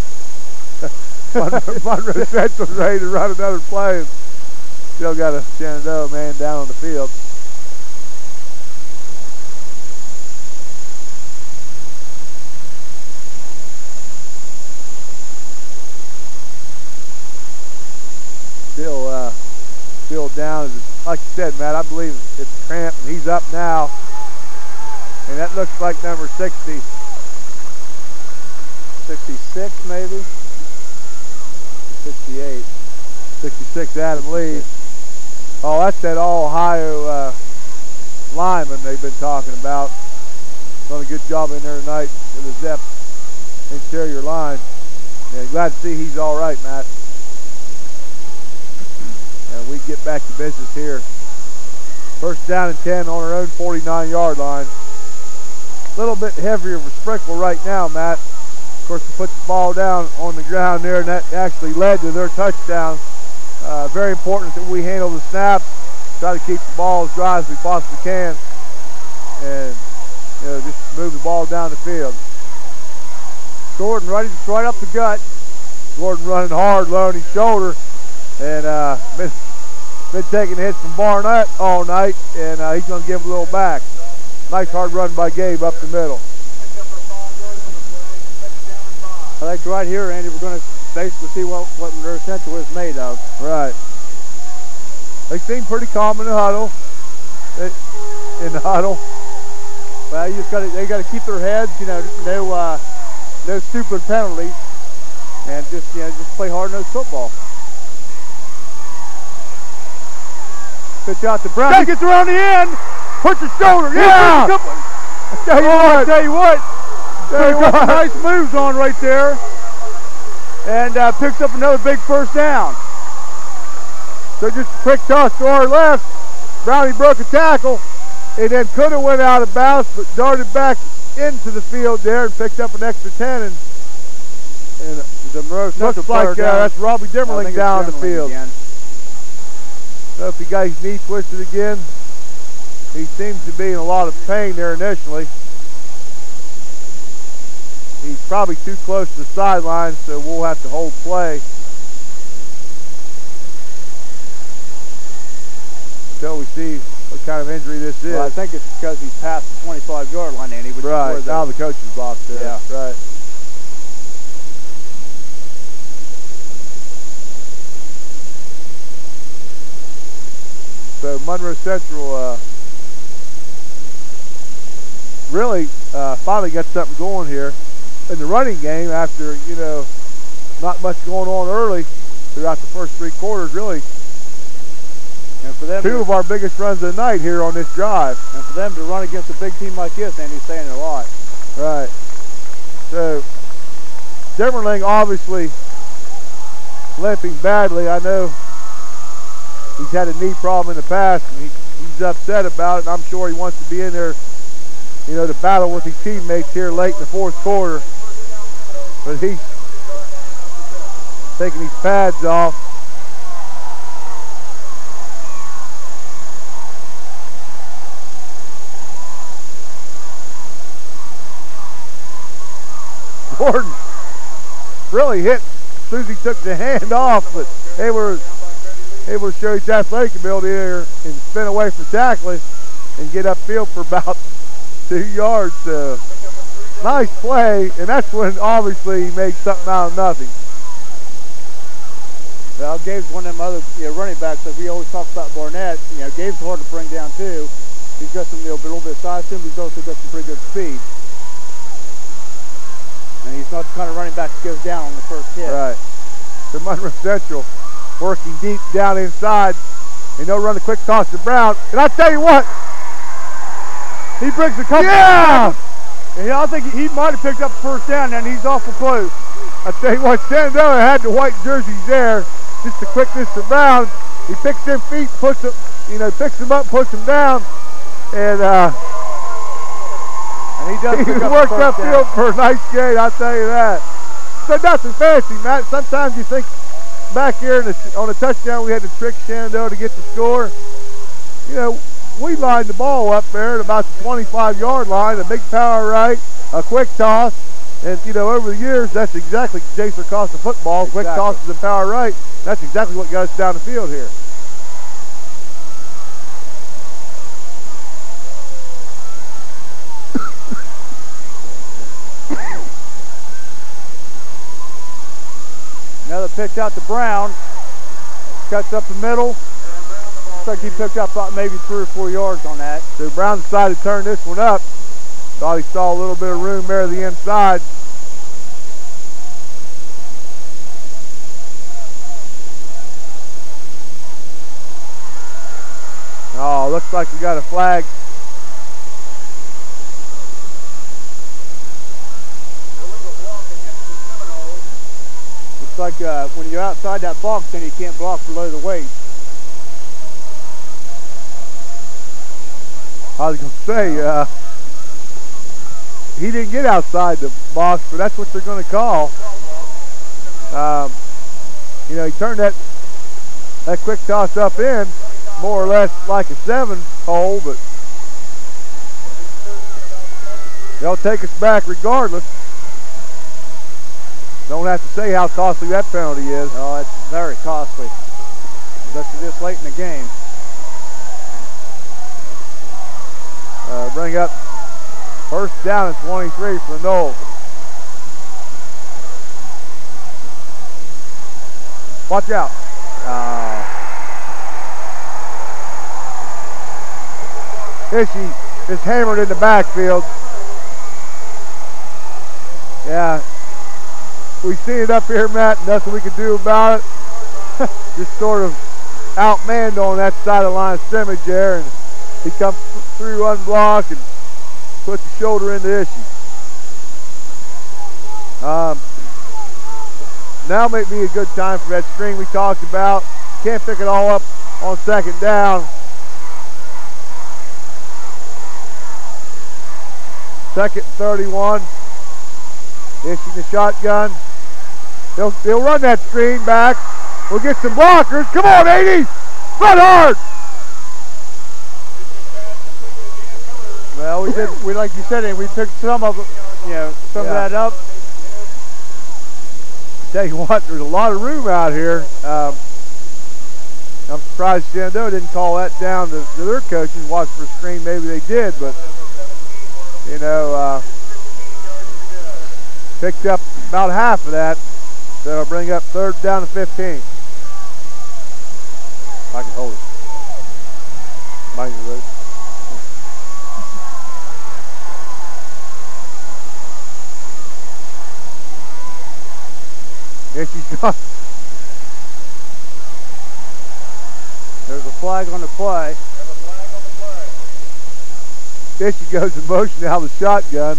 Monroe, Monroe Central's ready to run another play. Still got a Shenandoah man down on the field. Still uh, still down. Like you said, Matt, I believe it's Cramp, and he's up now. And that looks like number 60. 66 maybe. 68. 66, Adam Lee. Oh, that's that all Ohio uh, lineman they've been talking about. Done a good job in there tonight with the Zep interior line. Yeah, glad to see he's all right, Matt. And we get back to business here. First down and 10 on our own 49-yard line. A little bit heavier of a sprinkle right now, Matt. Of course, we put the ball down on the ground there, and that actually led to their touchdown. Uh, very important that we handle the snaps, try to keep the ball as dry as we possibly can, and you know just move the ball down the field. Gordon right, right up the gut. Gordon running hard, low on his shoulder, and uh, been, been taking hits from Barnett all night, and uh, he's going to give a little back. Nice hard run by Gabe up the middle. I think right here, Andy, we're going to basically see what, what Monroe Central is made of. Right. They seem pretty calm in the huddle. They, in the huddle. Well, you just got to they got to keep their heads, you know, no uh, no stupid penalties, and just you know just play hard nosed football. Pitch out to Brown. He gets around the end. Puts his shoulder. Yeah. couple- I tell you Oh, I what. tell you what. Tell you what. nice moves on right there, and uh, picks up another big first down. So just a quick toss to our left. Brownie broke a tackle and then could have went out of bounds, but darted back into the field there and picked up an extra 10. And, and The Monroe Central looks like uh, that's Robbie I Dimmerling down the field. again. So if he got his knee twisted again, he seems to be in a lot of pain there initially. He's probably too close to the sideline, so we'll have to hold play. Until we see what kind of injury this is. Well, I think it's because he's past the 25-yard line, Andy. Which Right, is where now the, the coach's box there. Yeah. Right. So Monroe Central uh, really uh, finally got something going here in the running game after, you know, not much going on early throughout the first three quarters, really. and for them, Two to, of our biggest runs of the night here on this drive. and for them to run against a big team like this, Andy's saying a lot. Right. So, Demerling obviously limping badly. I know he's had a knee problem in the past, and he, he's upset about it. And I'm sure he wants to be in there, you know, to battle with his teammates here late in the fourth quarter. But he's taking his pads off. Gordon really hit Susie took the hand off, but they were able to show his athletic ability there and spin away from tackling and get upfield for about two yards. So nice play, and that's when obviously he makes something out of nothing. Well, Gabe's one of them other you know, running backs that we always talk about Barnett. You know, Gabe's hard to bring down too. He's got some you know, a little bit of size to him, but he's also got some pretty good speed. And he's not the kind of running back that goes down on the first hit. Right. So Monroe Central working deep down inside, and they'll run a quick toss to Brown. And I tell you what, he brings a couple. Yeah! And I think he might have picked up the first down, and he's awful close. I tell you what, Shenandoah had the white jerseys there. Just the quickness to Brown. He picks them feet, puts them, you know, picks them up, puts them down, and uh, and he does he up worked the upfield for a nice gain. I'll tell you that. So nothing fancy, Matt. Sometimes you think back here in the, on a touchdown we had to trick Shenandoah to get the score. You know, we lined the ball up there at about the 25-yard line, a big power right, a quick toss, and you know over the years that's exactly Jay Acosta football. Quick tosses and power right. That's exactly what got us down the field here. Another pitch out to Brown. Cuts up the middle. Looks like he picked up about maybe three or four yards on that. So Brown decided to turn this one up. Thought he saw a little bit of room there to the inside. Oh, looks like we got a flag. Looks like uh, when you're outside that box, then you can't block below the waist. I was going to say, uh, he didn't get outside the box, but that's what they're going to call. Um, you know, he turned that that quick toss up in, more or less like a seven hole, but they'll take us back regardless. Don't have to say how costly that penalty is. Oh, it's very costly. Especially this late in the game. Uh, bring up first down and 23 for Noles. Watch out. Uh, Ishii is hammered in the backfield. Yeah. We see it up here, Matt. Nothing we can do about it. Just sort of outmanned on that side of the line of scrimmage there. And he comes through unblocked and puts the shoulder into Ishii. Um, now may be a good time for that screen we talked about. Can't pick it all up on second down. Second 31. Ishii in the shotgun. They'll, they'll run that screen back. We'll get some blockers. Come on, 80. Run hard. well, we did. We like you said, and we took some of, you know, some Yeah. of that up. Tell you what, there's a lot of room out here. Um, I'm surprised Shenandoah didn't call that down to, to their coaches. Watch for a screen. Maybe they did, but you know, uh, picked up about half of that. That'll bring up third down to 15. I can hold it. You, Luke. Yes, she's gone. There's a flag on the play. There she goes in motion now, the shotgun.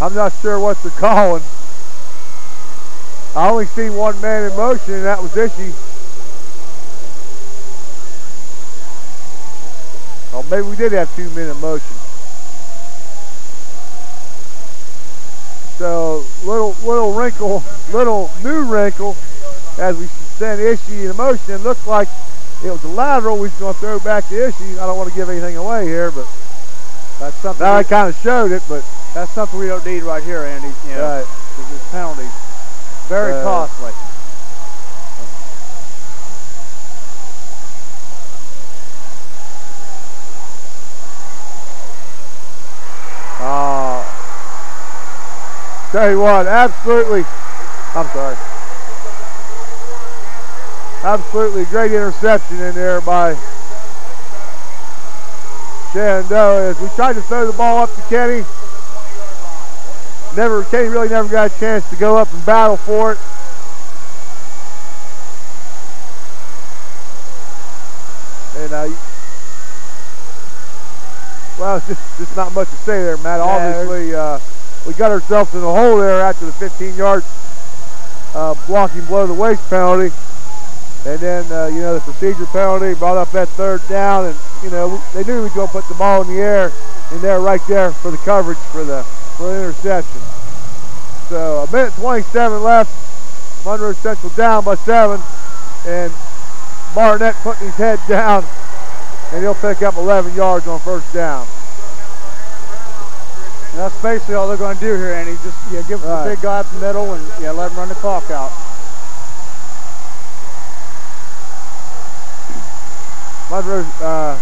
I'm not sure what they're calling. I only see one man in motion, and that was Ishii. Oh, maybe we did have two men in motion. So little little wrinkle, little new wrinkle, as we send Ishii in motion. It looked like it was a lateral. We was going to throw back to Ishii. I don't want to give anything away here, but That's something. now I kind of showed it. But that's something we don't need right here, Andy. Yeah. know, right. It's penalties. Very uh, costly. Uh, tell you what, absolutely, I'm sorry. Absolutely great interception in there by Shenandoah as we tried to throw the ball up to Kenny. Never, Kenny really never got a chance to go up and battle for it. And uh, well, just, just not much to say there, Matt. Obviously, uh, we got ourselves in a hole there after the 15-yard uh, blocking below the waist penalty. And then, uh, you know, the procedure penalty brought up that third down. And, you know, they knew we'd go put the ball in the air and they're right there for the coverage for the, for an interception. So a minute 27 left. Monroe Central down by seven. And Barnett putting his head down and he'll pick up 11 yards on first down. And that's basically all they're going to do here, Andy. Just yeah, give right. the big guy up the middle and yeah, let him run the clock out. Monroe uh,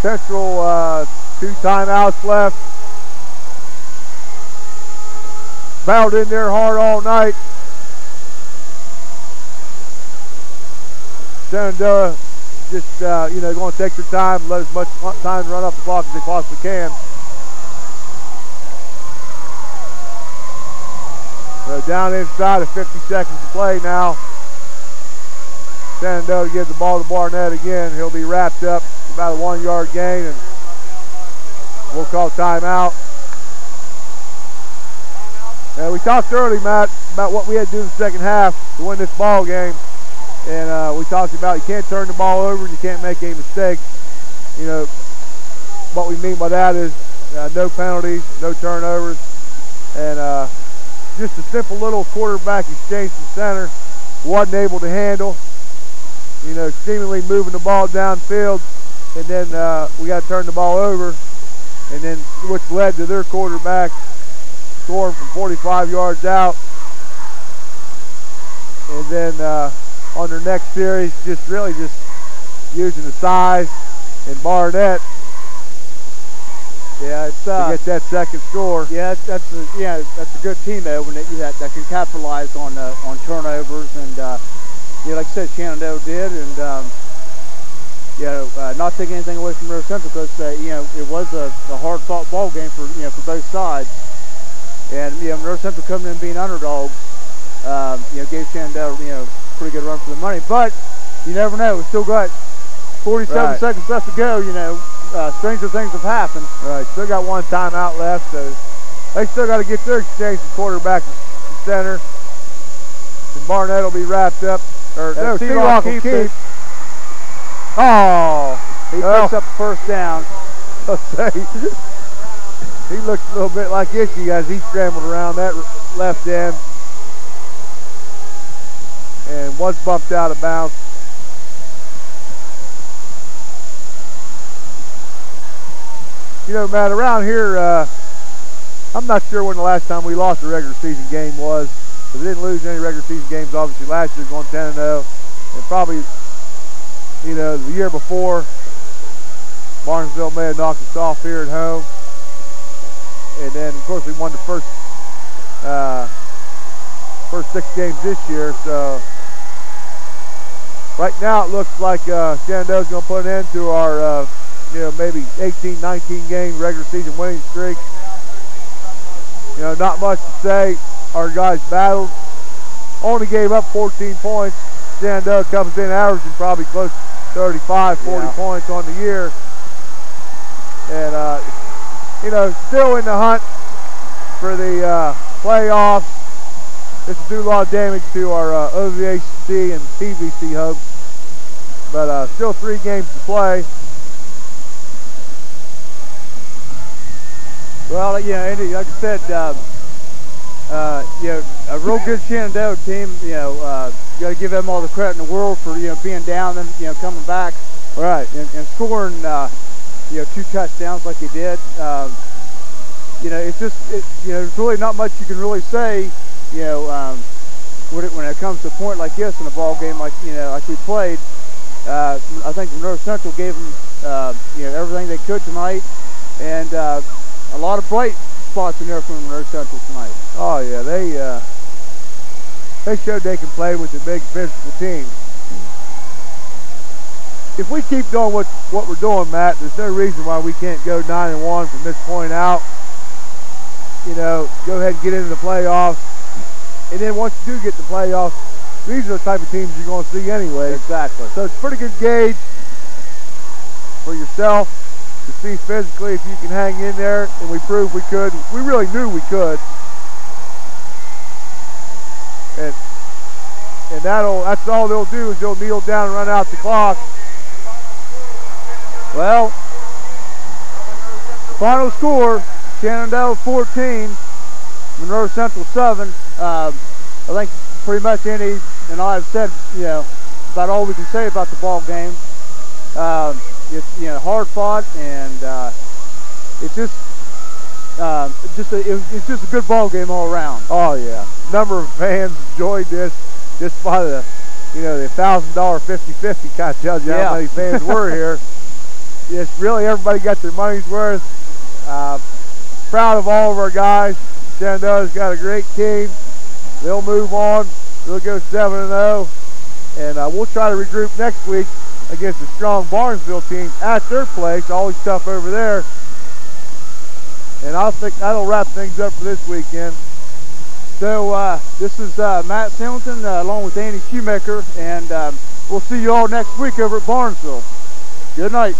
Central, uh, two timeouts left. Battled in there hard all night. Shenandoah just, uh, you know, going to take their time, let as much time run up the clock as they possibly can. So down inside of 50 seconds to play now. Shenandoah gives the ball to Barnett again. He'll be wrapped up about a one-yard gain, and we'll call timeout. And we talked early, Matt, about what we had to do in the second half to win this ball game. And uh, we talked about you can't turn the ball over you can't make any mistakes. You know, what we mean by that is uh, no penalties, no turnovers, and uh, just a simple little quarterback exchange from center. Wasn't able to handle. You know, seemingly moving the ball downfield, and then uh, we got to turn the ball over, and then which led to their quarterback scoring from 45 yards out, and then uh, on their next series, just really just using the size and Barnett. Yeah, it's uh, to get that second score. Yeah, that's a, yeah, that's a good team though when it, that, that can capitalize on uh, on turnovers and uh, yeah, like I said, Shenandoah did, and um, you know, uh, not taking anything away from Monroe Central because uh, you know it was a, a hard fought ball game for you know for both sides, and you know Monroe Central coming in being underdogs, um, you know gave Shenandoah you know pretty good run for the money. But you never know. We still got 47 right. seconds left to go. You know, uh, stranger things have happened. Right. Still got one timeout left, so they still got to get their exchange from quarterback to center. And Barnett will be wrapped up. Or no, T-Rock will keep. Oh, he picks up the first down. He looks a little bit like Ishii as he scrambled around that left end and was bumped out of bounds. You know, Matt, around here, uh, I'm not sure when the last time we lost a regular season game was. But we didn't lose any regular season games, obviously, last year, going 10 0. And probably, you know, the year before, Barnesville may have knocked us off here at home. And then, of course, we won the first uh, first six games this year. So right now it looks like uh, Shenandoah's going to put an end to our, uh, you know, maybe 18, 19 game regular season winning streak. You know, not much to say. Our guys battled. Only gave up 14 points. Shenandoah comes in averaging probably close to 35, 40 yeah. points on the year. And, uh, you know, still in the hunt for the uh, playoffs. This will do a lot of damage to our uh, OVAC and PVC hopes. But uh, still three games to play. Well, yeah, Andy, like I said, uh, uh, you know, a real good Shenandoah team. You know, uh, you got to give them all the credit in the world for you know being down and you know coming back, right, and, and scoring uh, you know two touchdowns like they did. Um, you know, it's just it, you know, there's really not much you can really say you know, um, when, it, when it comes to a point like this in a ball game like, you know, like we played, uh, I think Monroe Central gave them, uh, you know, everything they could tonight. And uh, a lot of bright spots in there from Monroe Central tonight. Oh yeah, they uh, they showed they can play with a big physical team. If we keep doing what what we're doing, Matt, there's no reason why we can't go nine and one from this point out. You know, go ahead and get into the playoffs, and then once you do get the playoffs, these are the type of teams you're going to see anyway. Exactly. So it's a pretty good gauge for yourself to see physically if you can hang in there, and we proved we could. We really knew we could. And and that'll that's all they'll do is they'll kneel down and run out the clock. Well, final score, Shenandoah 14, Monroe Central 7. Uh, I think pretty much any, and I have said, you know, about all we can say about the ball game. Uh, it's, you know, hard fought and uh, it's just, uh, just a, it, it's just a good ball game all around. Oh yeah, number of fans enjoyed this just by the, you know, the thousand dollar 50-50 kind of tells you Yeah. how many fans were here. Yes, really everybody got their money's worth. Uh, proud of all of our guys. Shenandoah's got a great team. They'll move on. They'll go 7 and 0. And uh, we'll try to regroup next week against the strong Barnesville team at their place. Always tough over there. And I think that'll wrap things up for this weekend. So uh, this is uh, Matt Singleton uh, along with Andy Shoemaker, and um, we'll see you all next week over at Barnesville. Good night.